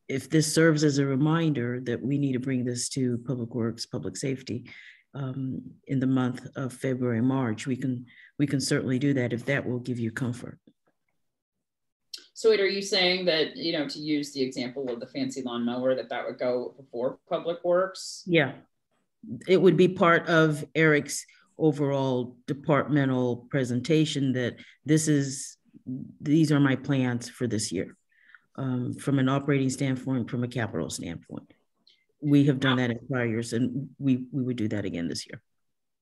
if this serves as a reminder that we need to bring this to Public Works, Public Safety um, in the month of February, March, we can we can certainly do that if that will give you comfort. So wait, are you saying that, you know, to use the example of the fancy lawnmower, that that would go before Public Works? Yeah, it would be part of Eric's overall departmental presentation that this is, these are my plans for this year. Um, from an operating standpoint, from a capital standpoint. We have done that in prior years and we, we would do that again this year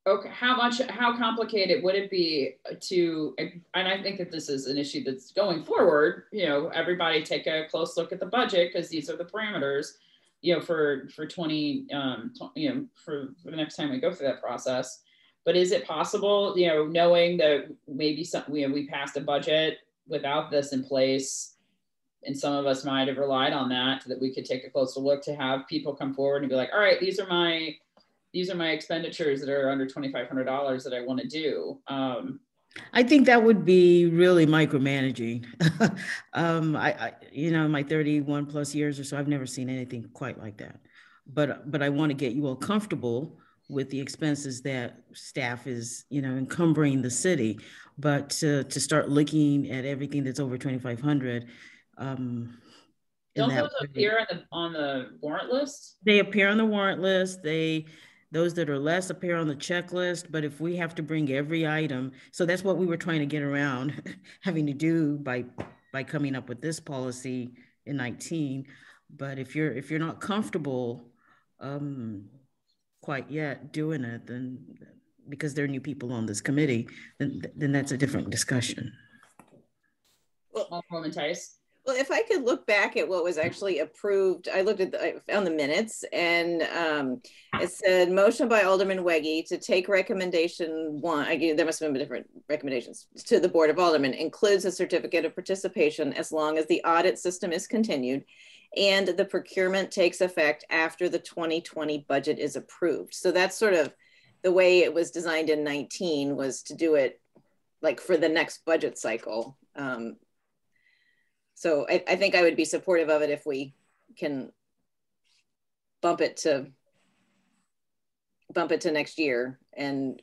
okay how much how complicated would it be to and i think that this is an issue that's going forward you know everybody take a close look at the budget because these are the parameters you know for for 20 um you know for, for the next time we go through that process. But is it possible you know knowing that maybe some we, we passed a budget without this in place and some of us might have relied on that that we could take a closer look to have people come forward and be like all right these are my these are my expenditures that are under $2,500 that I want to do. Um, I think that would be really micromanaging. um, I, I, you know, my 31 plus years or so, I've never seen anything quite like that. But, but I want to get you all comfortable with the expenses that staff is, you know, encumbering the city. But to, to start looking at everything that's over 2,500, um, don't those appear on the on the warrant list? They appear on the warrant list. They those that are less appear on the checklist, but if we have to bring every item, so that's what we were trying to get around having to do by by coming up with this policy in 19. But if you're if you're not comfortable um, quite yet doing it, then because there are new people on this committee, then then that's a different discussion. Well, Alderwoman Tice. Well, if I could look back at what was actually approved, I looked at the, I found the minutes and um, it said motion by Alderman Wegge to take recommendation one, I there must have been different recommendations to the Board of Aldermen, includes a certificate of participation as long as the audit system is continued and the procurement takes effect after the 2020 budget is approved. So that's sort of the way it was designed in 19 was to do it like for the next budget cycle. Um, so I, I think I would be supportive of it if we can bump it to bump it to next year. And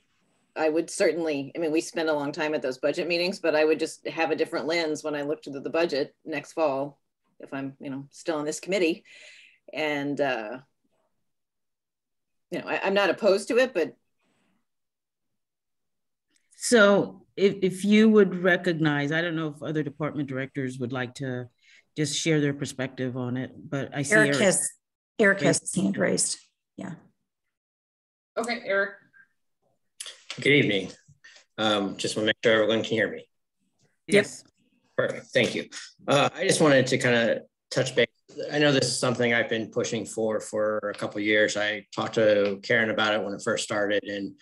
I would certainly, I mean, we spend a long time at those budget meetings, but I would just have a different lens when I look to the, budget next fall, if I'm, you know, still on this committee. And, uh, you know, I, I'm not opposed to it, but. So if, if you would recognize, I don't know if other department directors would like to just share their perspective on it, but I see Eric, Eric has Eric has his hand raised. Yeah. Okay, Eric. Good evening. Um, just want to make sure everyone can hear me. Yes. Perfect. Thank you. Uh, I just wanted to kind of touch base. I know this is something I've been pushing for for a couple years. I talked to Karen about it when it first started, and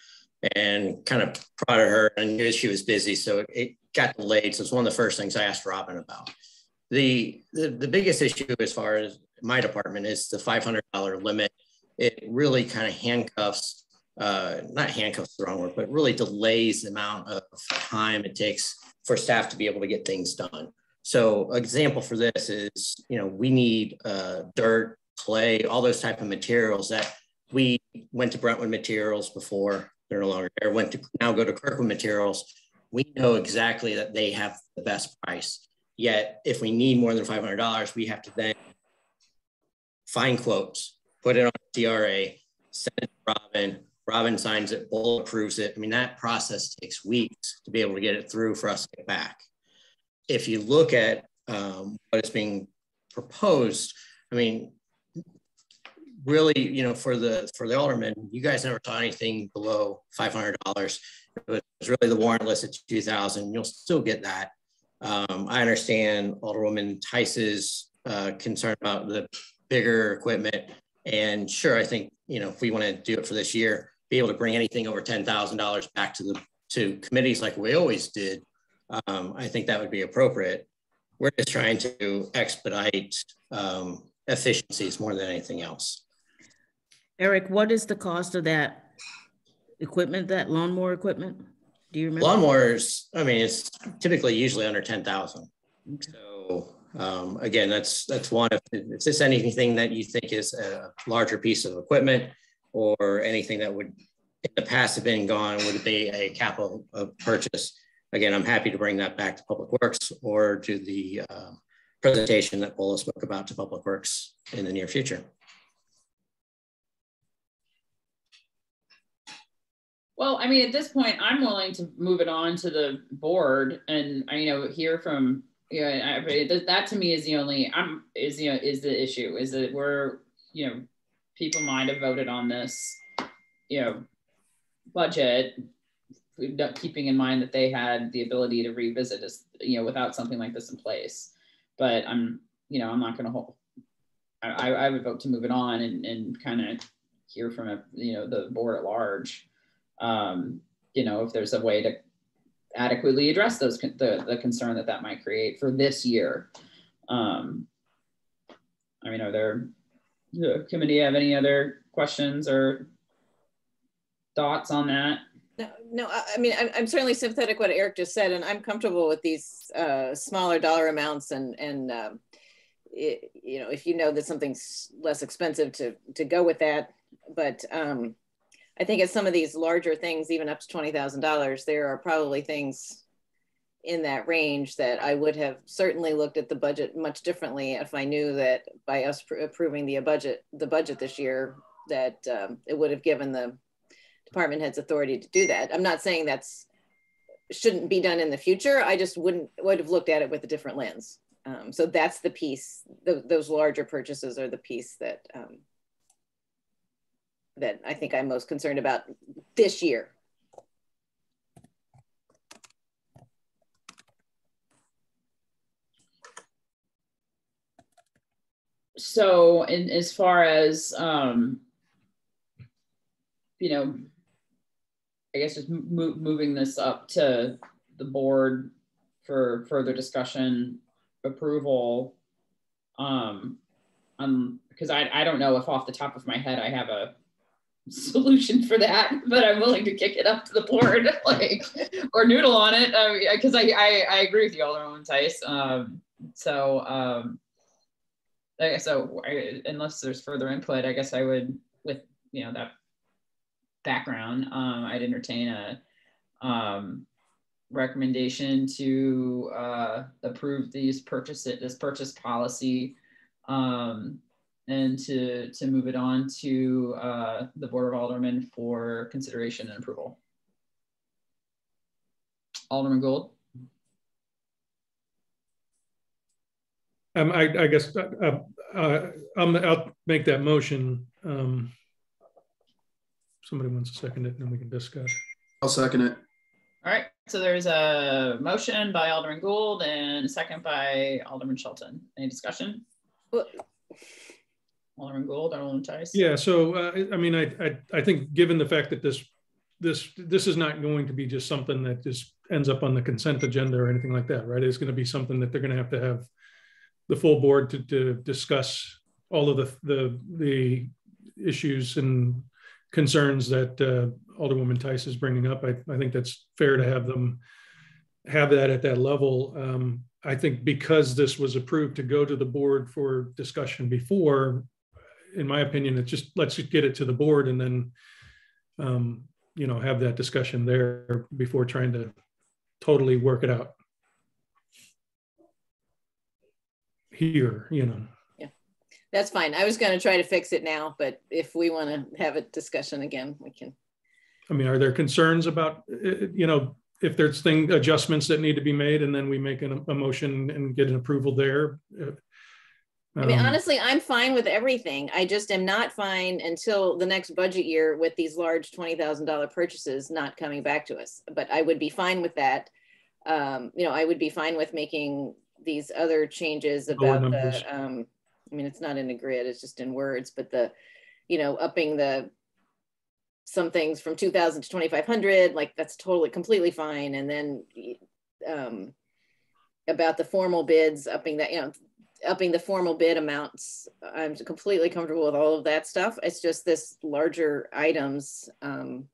and kind of prodded her. And knew she was busy, so it, got delayed. So it's one of the first things I asked Robin about. The, the, the biggest issue as far as my department is the $500 limit. It really kind of handcuffs, uh, not handcuffs the wrong word, but really delays the amount of time it takes for staff to be able to get things done. So example for this is, you know, we need uh, dirt, clay, all those type of materials that we went to Brentwood Materials before they're no longer there, went to now go to Kirkwood Materials. We know exactly that they have the best price. Yet if we need more than $500, we have to then find quotes, put it on CRA, send it to Robin. Robin signs it, Bola approves it. I mean, that process takes weeks to be able to get it through for us to get back. If you look at um, what is being proposed, I mean, really, you know, for the for the aldermen, you guys never saw anything below five hundred dollars. It was really the warrant list at two thousand. You'll still get that. Um, I understand Alderwoman Tice's uh, concern about the bigger equipment. And sure, I think, you know, if we want to do it for this year, be able to bring anything over $10,000 back to the to committees like we always did, um, I think that would be appropriate. We're just trying to expedite um, efficiencies more than anything else. Eric, what is the cost of that equipment, that lawnmower equipment? Do you remember? Lawnmowers, I mean, it's typically usually under 10,000. Okay. So um, again, that's that's one. If it's just anything that you think is a larger piece of equipment or anything that would in the past have been gone would be a capital purchase. Again, I'm happy to bring that back to Public Works or to the uh, presentation that Bola spoke about to Public Works in the near future. Well, I mean, at this point, I'm willing to move it on to the board and you know hear from yeah, I, that to me is the only I'm is you know is the issue is that we're you know people might have voted on this you know budget keeping in mind that they had the ability to revisit this you know without something like this in place. But i'm you know i'm not going to hold I, I would vote to move it on and, and kind of hear from a, you know the board at large um, you know if there's a way to adequately address those the, the concern that that might create for this year. Um, I mean, are there, the committee have any other questions or thoughts on that? No, no. I mean, I'm, I'm certainly sympathetic what Eric just said, and I'm comfortable with these uh, smaller dollar amounts. And and um, it, you know, if you know that something's less expensive, to to go with that. But um, I think at some of these larger things, even up to $20,000, there are probably things in that range that I would have certainly looked at the budget much differently if I knew that by us approving the budget, the budget this year, that um, it would have given the department heads authority to do that. I'm not saying that's shouldn't be done in the future. I just wouldn't would have looked at it with a different lens. Um, so that's the piece. The, those larger purchases are the piece that um, that I think I'm most concerned about this year. So, in as far as um, you know, I guess just mo moving this up to the board for further discussion, approval. Um, um, because I I don't know if off the top of my head I have a solution for that, but I'm willing to kick it up to the board, like or noodle on it, because I, I, I agree with you, Alderman Tice. Um, so um, I guess so. I, unless there's further input, I guess I would, with you know that background, um, I'd entertain a um, recommendation to uh, approve these purchase it this purchase policy um, and to, to move it on to uh, the Board of Aldermen for consideration and approval. Alderman Gould. Um, I, I guess uh, uh, I'll, I'll, make that motion. Um, somebody wants to second it and then we can discuss. I'll second it. All right, so there's a motion by Alderman Gould and a second by Alderman Shelton. Any discussion? Well, Alderman Gould, Alderman Tice? Yeah, so uh, I mean, I, I, I think given the fact that this this this is not going to be just something that just ends up on the consent agenda or anything like that, right? It's going to be something that they're going to have to have the full board to, to discuss all of the the the issues and concerns that uh, Alderwoman Tice is bringing up. I, I think that's fair to have them have that at that level. Um, I think because this was approved to go to the board for discussion before, in my opinion, it's just let's just get it to the board and then, um, you know, have that discussion there before trying to totally work it out here, you know. Yeah, that's fine. I was going to try to fix it now, but if we want to have a discussion again, we can. I mean, are there concerns about, uh, you know, if there's thing adjustments that need to be made and then we make an, a motion and get an approval there? Um, I mean, honestly, I'm fine with everything. I just am not fine until the next budget year with these large $20,000 purchases not coming back to us. But I would be fine with that. Um, you know, I would be fine with making these other changes about the, um, I mean, it's not in a grid, it's just in words, but the, you know, upping the some things from 2000 to 2500 like that's totally completely fine and then um, about the formal bids upping that you know upping the formal bid amounts i'm completely comfortable with all of that stuff it's just this larger items um,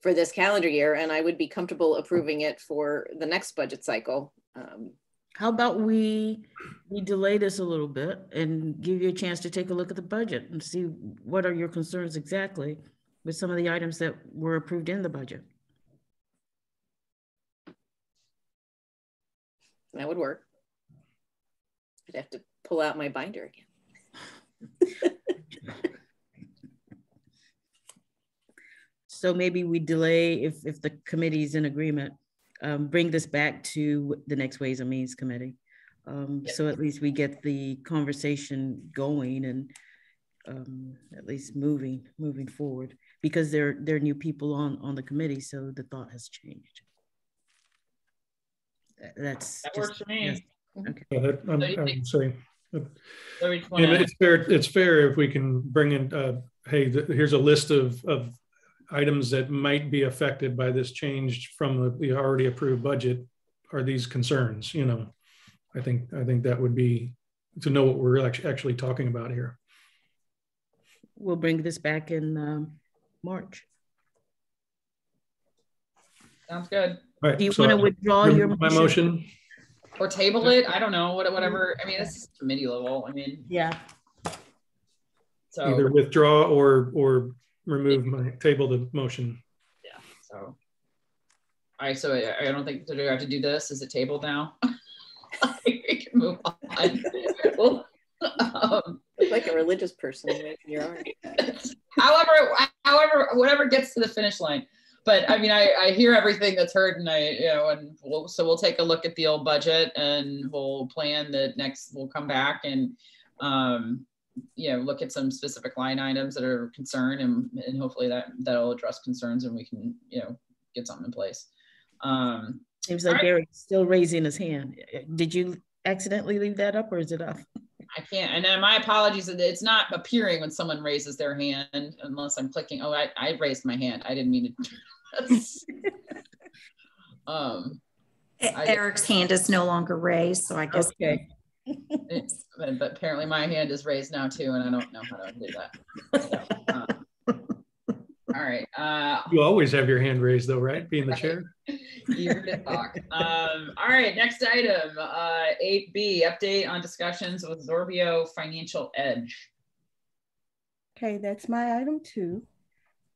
for this calendar year and i would be comfortable approving it for the next budget cycle um, how about we we delay this a little bit and give you a chance to take a look at the budget and see what are your concerns exactly with some of the items that were approved in the budget. That would work. I'd have to pull out my binder again. so maybe we delay if, if the committee is in agreement, um, bring this back to the next Ways and Means Committee. Um, so at least we get the conversation going and um, at least moving moving forward because there there are new people on on the committee, so the thought has changed. That's that just, works for me. Yes. Okay. Yeah, that, I'm, so I'm saying. it's fair. It's fair if we can bring in. Uh, hey, here's a list of of items that might be affected by this change from the, the already approved budget. Are these concerns? You know, I think I think that would be to know what we're actually talking about here. We'll bring this back in um, March. Sounds good. All right, Do you so want to withdraw your my motion? Or table it? I don't know. What whatever. I mean, this is committee level. I mean, yeah. So either withdraw or or remove my table the motion. Yeah. So. All right. So I, I don't think do we have to do this? Is it tabled now? we can move on. well, um, like a religious person your arm. however, however, whatever gets to the finish line. But I mean, I, I hear everything that's heard, and I, you know, and we'll, so we'll take a look at the old budget, and we'll plan that next. We'll come back and, um, you know, look at some specific line items that are concerned, and and hopefully that that'll address concerns, and we can, you know, get something in place. Um, Seems like right. still raising his hand. Did you accidentally leave that up, or is it up? I can't. And then my apologies. It's not appearing when someone raises their hand unless I'm clicking. Oh, I, I raised my hand. I didn't mean to. um, Eric's I, hand is no longer raised, so I guess. Okay. but, but, apparently my hand is raised now too, and I don't know how to do that. So, um, all right. Uh, you always have your hand raised, though, right? Being the right. chair. Eager to talk. Um, all right. Next item, uh, 8B update on discussions with Zobrio Financial Edge. Okay, that's my item two.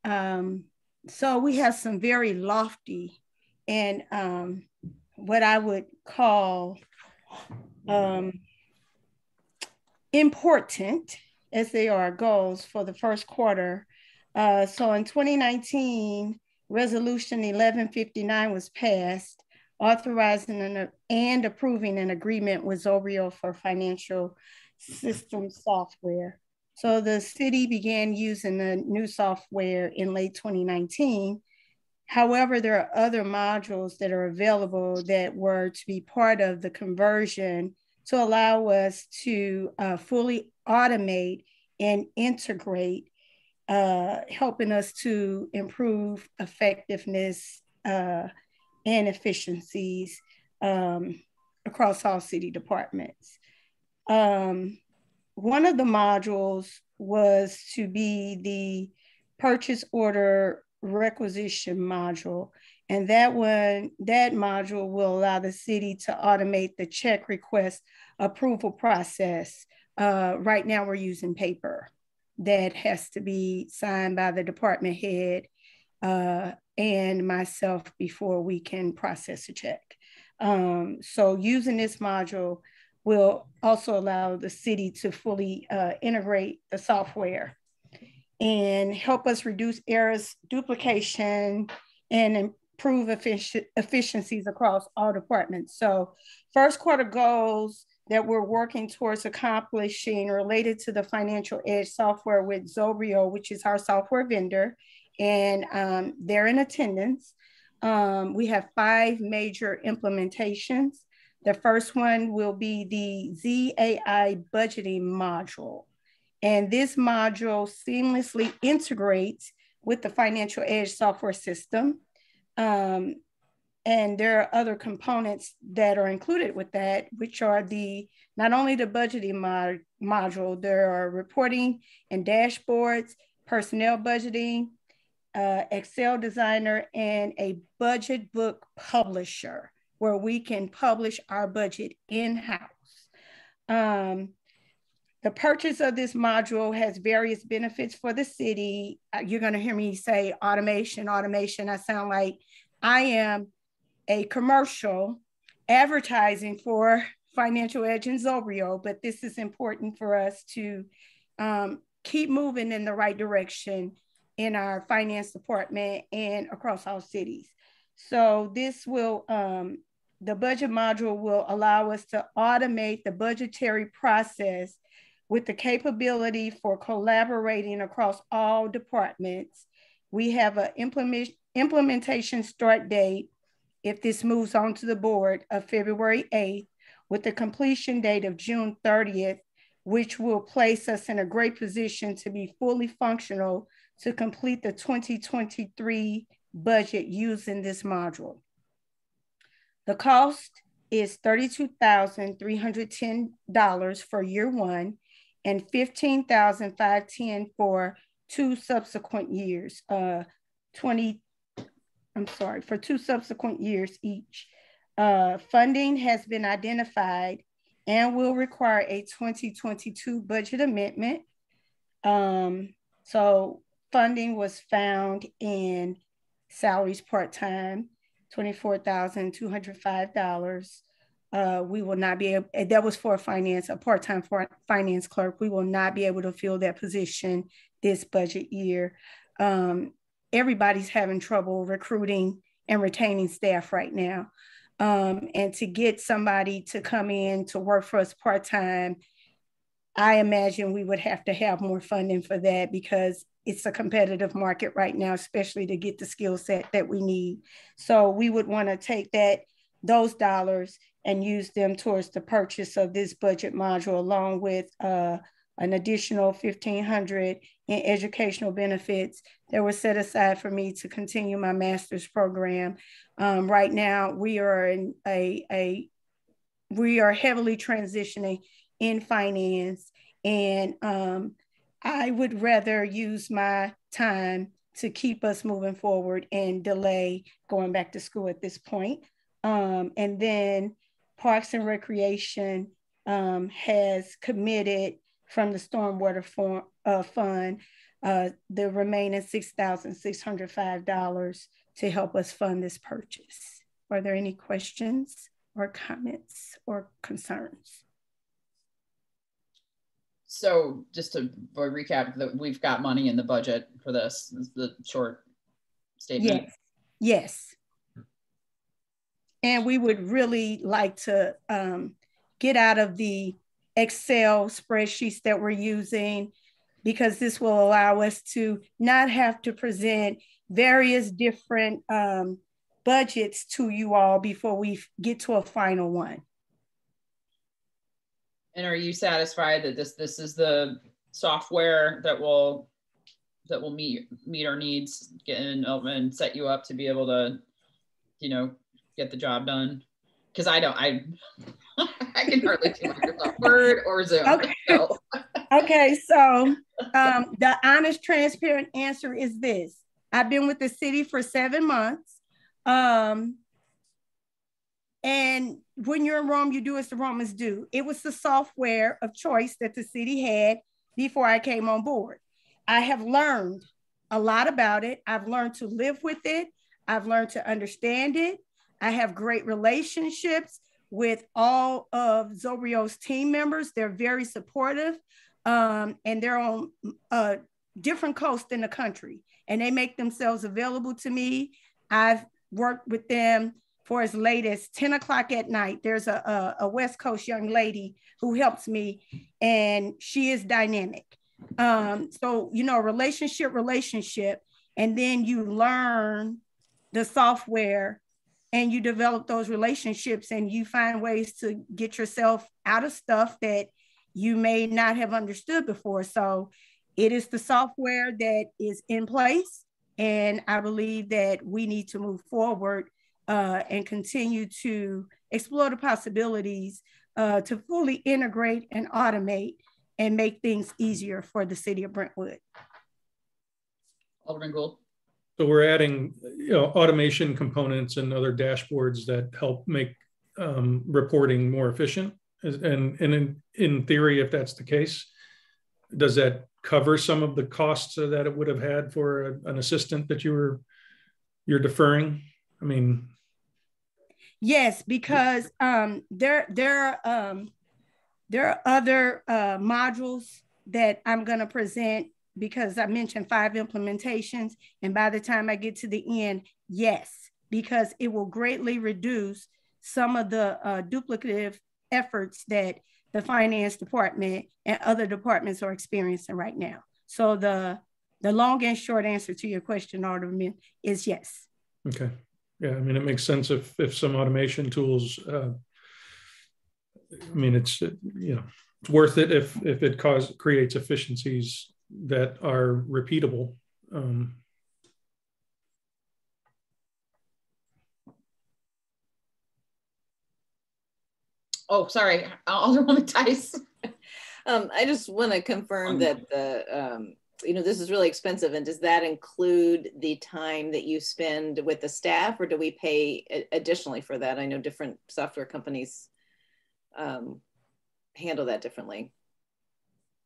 Um, so we have some very lofty and um, what I would call um, important, as they are, goals for the first quarter uh, so in 2019, Resolution 1159 was passed, authorizing an, and approving an agreement with Zobrio for financial system software. So the city began using the new software in late 2019. However, there are other modules that are available that were to be part of the conversion to allow us to uh, fully automate and integrate uh, helping us to improve effectiveness uh, and efficiencies um, across all city departments. Um, one of the modules was to be the purchase order requisition module. And that one, that module will allow the city to automate the check request approval process. Uh, right now we're using paper that has to be signed by the department head uh, and myself before we can process a check. Um, so using this module will also allow the city to fully uh, integrate the software and help us reduce errors, duplication, and improve effic efficiencies across all departments. So first quarter goals that we're working towards accomplishing related to the financial edge software with Zobrio, which is our software vendor, and um, they're in attendance. Um, we have five major implementations. The first one will be the ZAI budgeting module. And this module seamlessly integrates with the Financial Edge software system. Um, and there are other components that are included with that, which are the not only the budgeting mod module, there are reporting and dashboards, personnel budgeting, uh, Excel designer, and a budget book publisher where we can publish our budget in-house. Um, the purchase of this module has various benefits for the city. Uh, you're going to hear me say automation, automation. I sound like I am a commercial advertising for Financial Edge and Zobrio, but this is important for us to um, keep moving in the right direction in our finance department and across all cities. So this will, um, the budget module will allow us to automate the budgetary process with the capability for collaborating across all departments. We have an implement, implementation start date if this moves on to the board of February 8th with the completion date of June 30th, which will place us in a great position to be fully functional to complete the 2023 budget using this module. The cost is $32,310 for year one and 15,510 for two subsequent years, uh, 20, I'm sorry, for two subsequent years each. Uh, funding has been identified and will require a 2022 budget amendment. Um, so funding was found in salaries part-time, $24,205. Uh, we will not be able, that was for a finance, a part-time finance clerk. We will not be able to fill that position this budget year. Um, everybody's having trouble recruiting and retaining staff right now. Um, and to get somebody to come in to work for us part-time, I imagine we would have to have more funding for that because it's a competitive market right now, especially to get the skill set that we need. So we would want to take that those dollars and use them towards the purchase of this budget module, along with uh, an additional 1500 in educational benefits that were set aside for me to continue my master's program. Um, right now, we are in a, a we are heavily transitioning in finance and um, I would rather use my time to keep us moving forward and delay going back to school at this point. Um, and then Parks and Recreation um, has committed from the Stormwater form, uh, Fund uh, the remaining $6,605 to help us fund this purchase. Are there any questions or comments or concerns? So just to recap, that we've got money in the budget for this. Is the short statement. Yes. Yes. And we would really like to um, get out of the Excel spreadsheets that we're using because this will allow us to not have to present various different um, budgets to you all before we get to a final one. And are you satisfied that this this is the software that will that will meet meet our needs get in, and set you up to be able to, you know, get the job done. Because I don't, I I can hardly do Microsoft Word or Zoom. Okay. So. okay, so um, the honest, transparent answer is this: I've been with the city for seven months. Um, and when you're in Rome, you do as the Romans do. It was the software of choice that the city had before I came on board. I have learned a lot about it. I've learned to live with it. I've learned to understand it. I have great relationships with all of Zobrio's team members. They're very supportive um, and they're on a different coast in the country and they make themselves available to me. I've worked with them for as late as 10 o'clock at night. There's a, a, a, West Coast young lady who helps me, and she is dynamic. Um, so, you know, relationship, relationship, and then you learn the software and you develop those relationships and you find ways to get yourself out of stuff that you may not have understood before. So, it is the software that is in place. And I believe that we need to move forward uh, and continue to explore the possibilities uh, to fully integrate and automate and make things easier for the city of Brentwood. Alderman Gould. So we're adding you know, automation components and other dashboards that help make um, reporting more efficient. And, and in, in theory, if that's the case, does that cover some of the costs that it would have had for a, an assistant that you were you're deferring? I mean, Yes, because um, there there um, there are other uh, modules that I'm going to present because I mentioned five implementations, and by the time I get to the end, yes, because it will greatly reduce some of the uh, duplicative efforts that the finance department and other departments are experiencing right now. So the the long and short answer to your question, Alderman, is yes. Okay. Yeah, I mean, it makes sense if if some automation tools. Uh, I mean, it's you know it's worth it if if it cause creates efficiencies that are repeatable. Um, oh, sorry, Alderwoman Tice. um, I just want to confirm that the um, you know, this is really expensive. And does that include the time that you spend with the staff or do we pay additionally for that? I know different software companies um, handle that differently.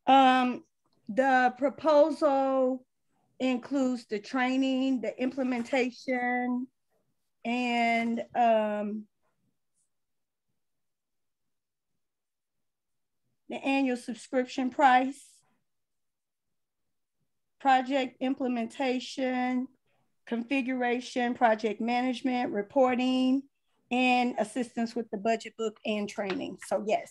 Um, the proposal includes the training, the implementation, and um, the annual subscription price project implementation, configuration, project management, reporting, and assistance with the budget book and training. So yes.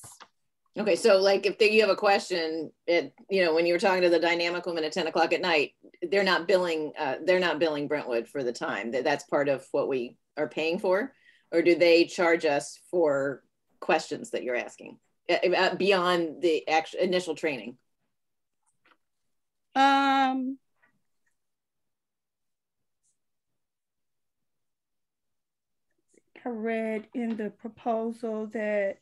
Okay, so like if they, you have a question, it you know when you were talking to the dynamic woman at ten o'clock at night, they're not billing uh, they're not billing Brentwood for the time. That that's part of what we are paying for, or do they charge us for questions that you're asking uh, beyond the actual initial training? Um, I read in the proposal that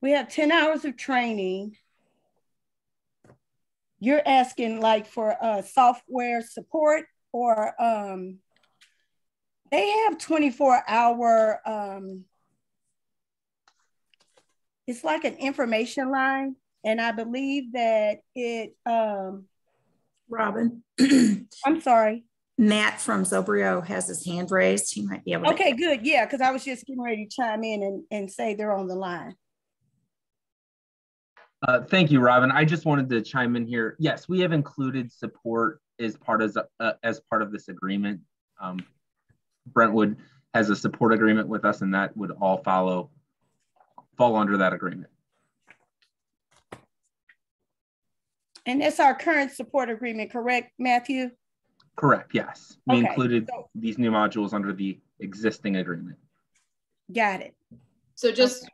we have 10 hours of training. You're asking like for uh, software support or um, they have 24 hour, um, it's like an information line and I believe that it. Um, Robin, I'm sorry. Matt from Zobrio has his hand raised. He might be able. Okay, to- good. Yeah, because I was just getting ready to chime in and, and say they're on the line. Uh, thank you, Robin. I just wanted to chime in here. Yes, we have included support as part of uh, as part of this agreement. Um, Brentwood has a support agreement with us, and that would all follow fall under that agreement. And that's our current support agreement, correct, Matthew? Correct, yes. We Okay, included so- these new modules under the existing agreement. Got it. So just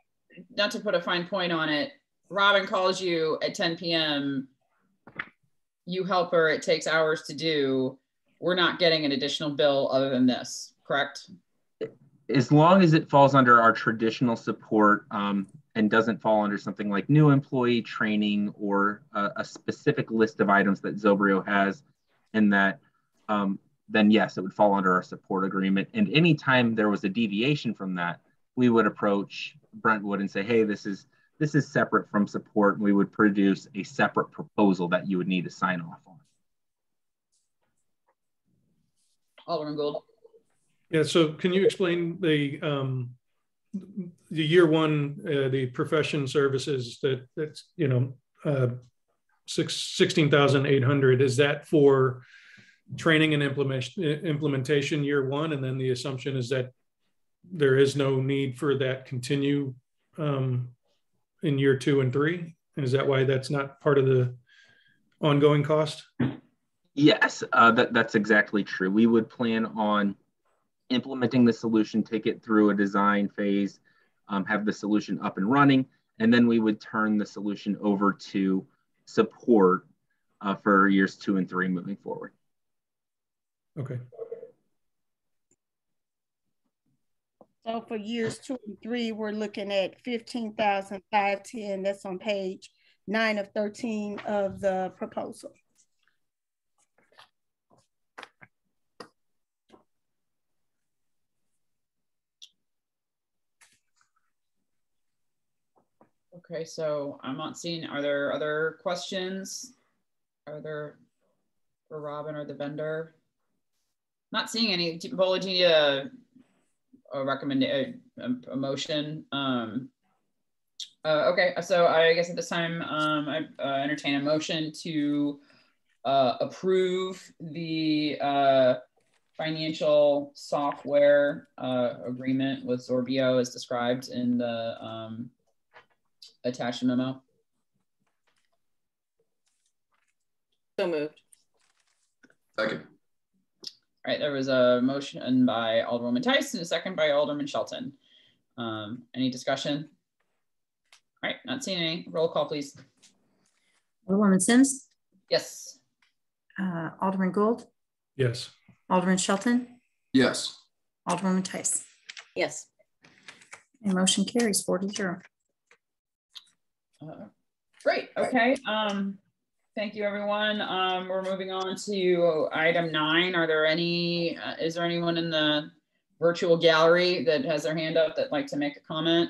not to put a fine point on it, Robin calls you at 10 p.m., you help her, it takes hours to do, we're not getting an additional bill other than this, correct? As long as it falls under our traditional support um, and doesn't fall under something like new employee training or a, a specific list of items that Zobrio has, and that um, then yes, it would fall under our support agreement. And anytime there was a deviation from that, we would approach Brentwood and say, hey, this is this is separate from support. And we would produce a separate proposal that you would need to sign off on. Alderman Gould. Yeah, so can you explain the um, the year one, uh, the profession services that that's you know uh, six sixteen thousand eight hundred is that for training and implementation implementation year one, and then the assumption is that there is no need for that continue um, in year two and three. Is that why that's not part of the ongoing cost? Yes, uh, that, that's exactly true. We would plan on implementing the solution, take it through a design phase, um, have the solution up and running, and then we would turn the solution over to support uh, for years two and three moving forward. Okay. So for years two and three, we're looking at 15,510. That's on page nine of 13 of the proposal. Okay, so I'm not seeing, are there other questions? Are there for Robin or the vendor? Not seeing any. Bola, do you a recommend a, a, motion? Um, uh, okay, so I guess at this time um, I uh, entertain a motion to uh, approve the uh, financial software uh, agreement with Zobrio as described in the um, attached memo. So moved. Second. All right, there was a motion by Alderwoman Tice and a second by Alderman Shelton. Um, any discussion? All right, not seeing any. Roll call, please. Alderwoman Sims? Yes. Uh, Alderman Gould? Yes. Alderman Shelton? Yes. Alderwoman Tice? Yes. And motion carries four to zero. Uh, great, okay. Um, Thank you, everyone. Um, we're moving on to item nine. Are there any, uh, is there anyone in the virtual gallery that has their hand up that'd like to make a comment?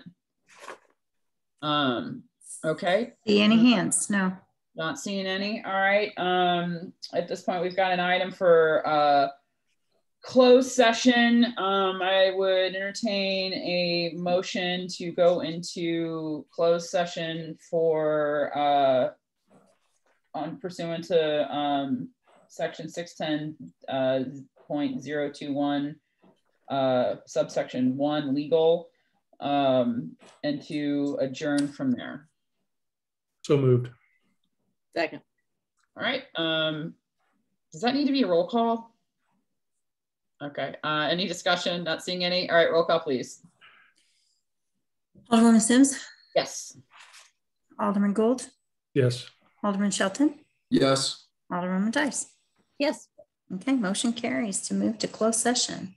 Um, okay. See any hands? No. Not seeing any. All right. Um, at this point, we've got an item for uh, closed session. Um, I would entertain a motion to go into closed session for uh, on pursuant to um, section 610.021 uh, uh, subsection one legal um, and to adjourn from there. So moved. Second. All right. Um, does that need to be a roll call? Okay. Uh, any discussion? Not seeing any. All right. Roll call, please. Alderman Sims? Yes. Alderman Gould? Yes. Alderman Shelton? Yes. Alderwoman Tice? Yes. Okay, motion carries to move to closed session.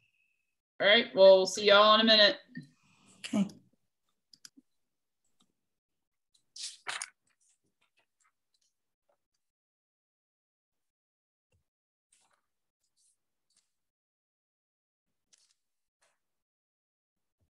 All right. Well, we'll see y'all in a minute. Okay.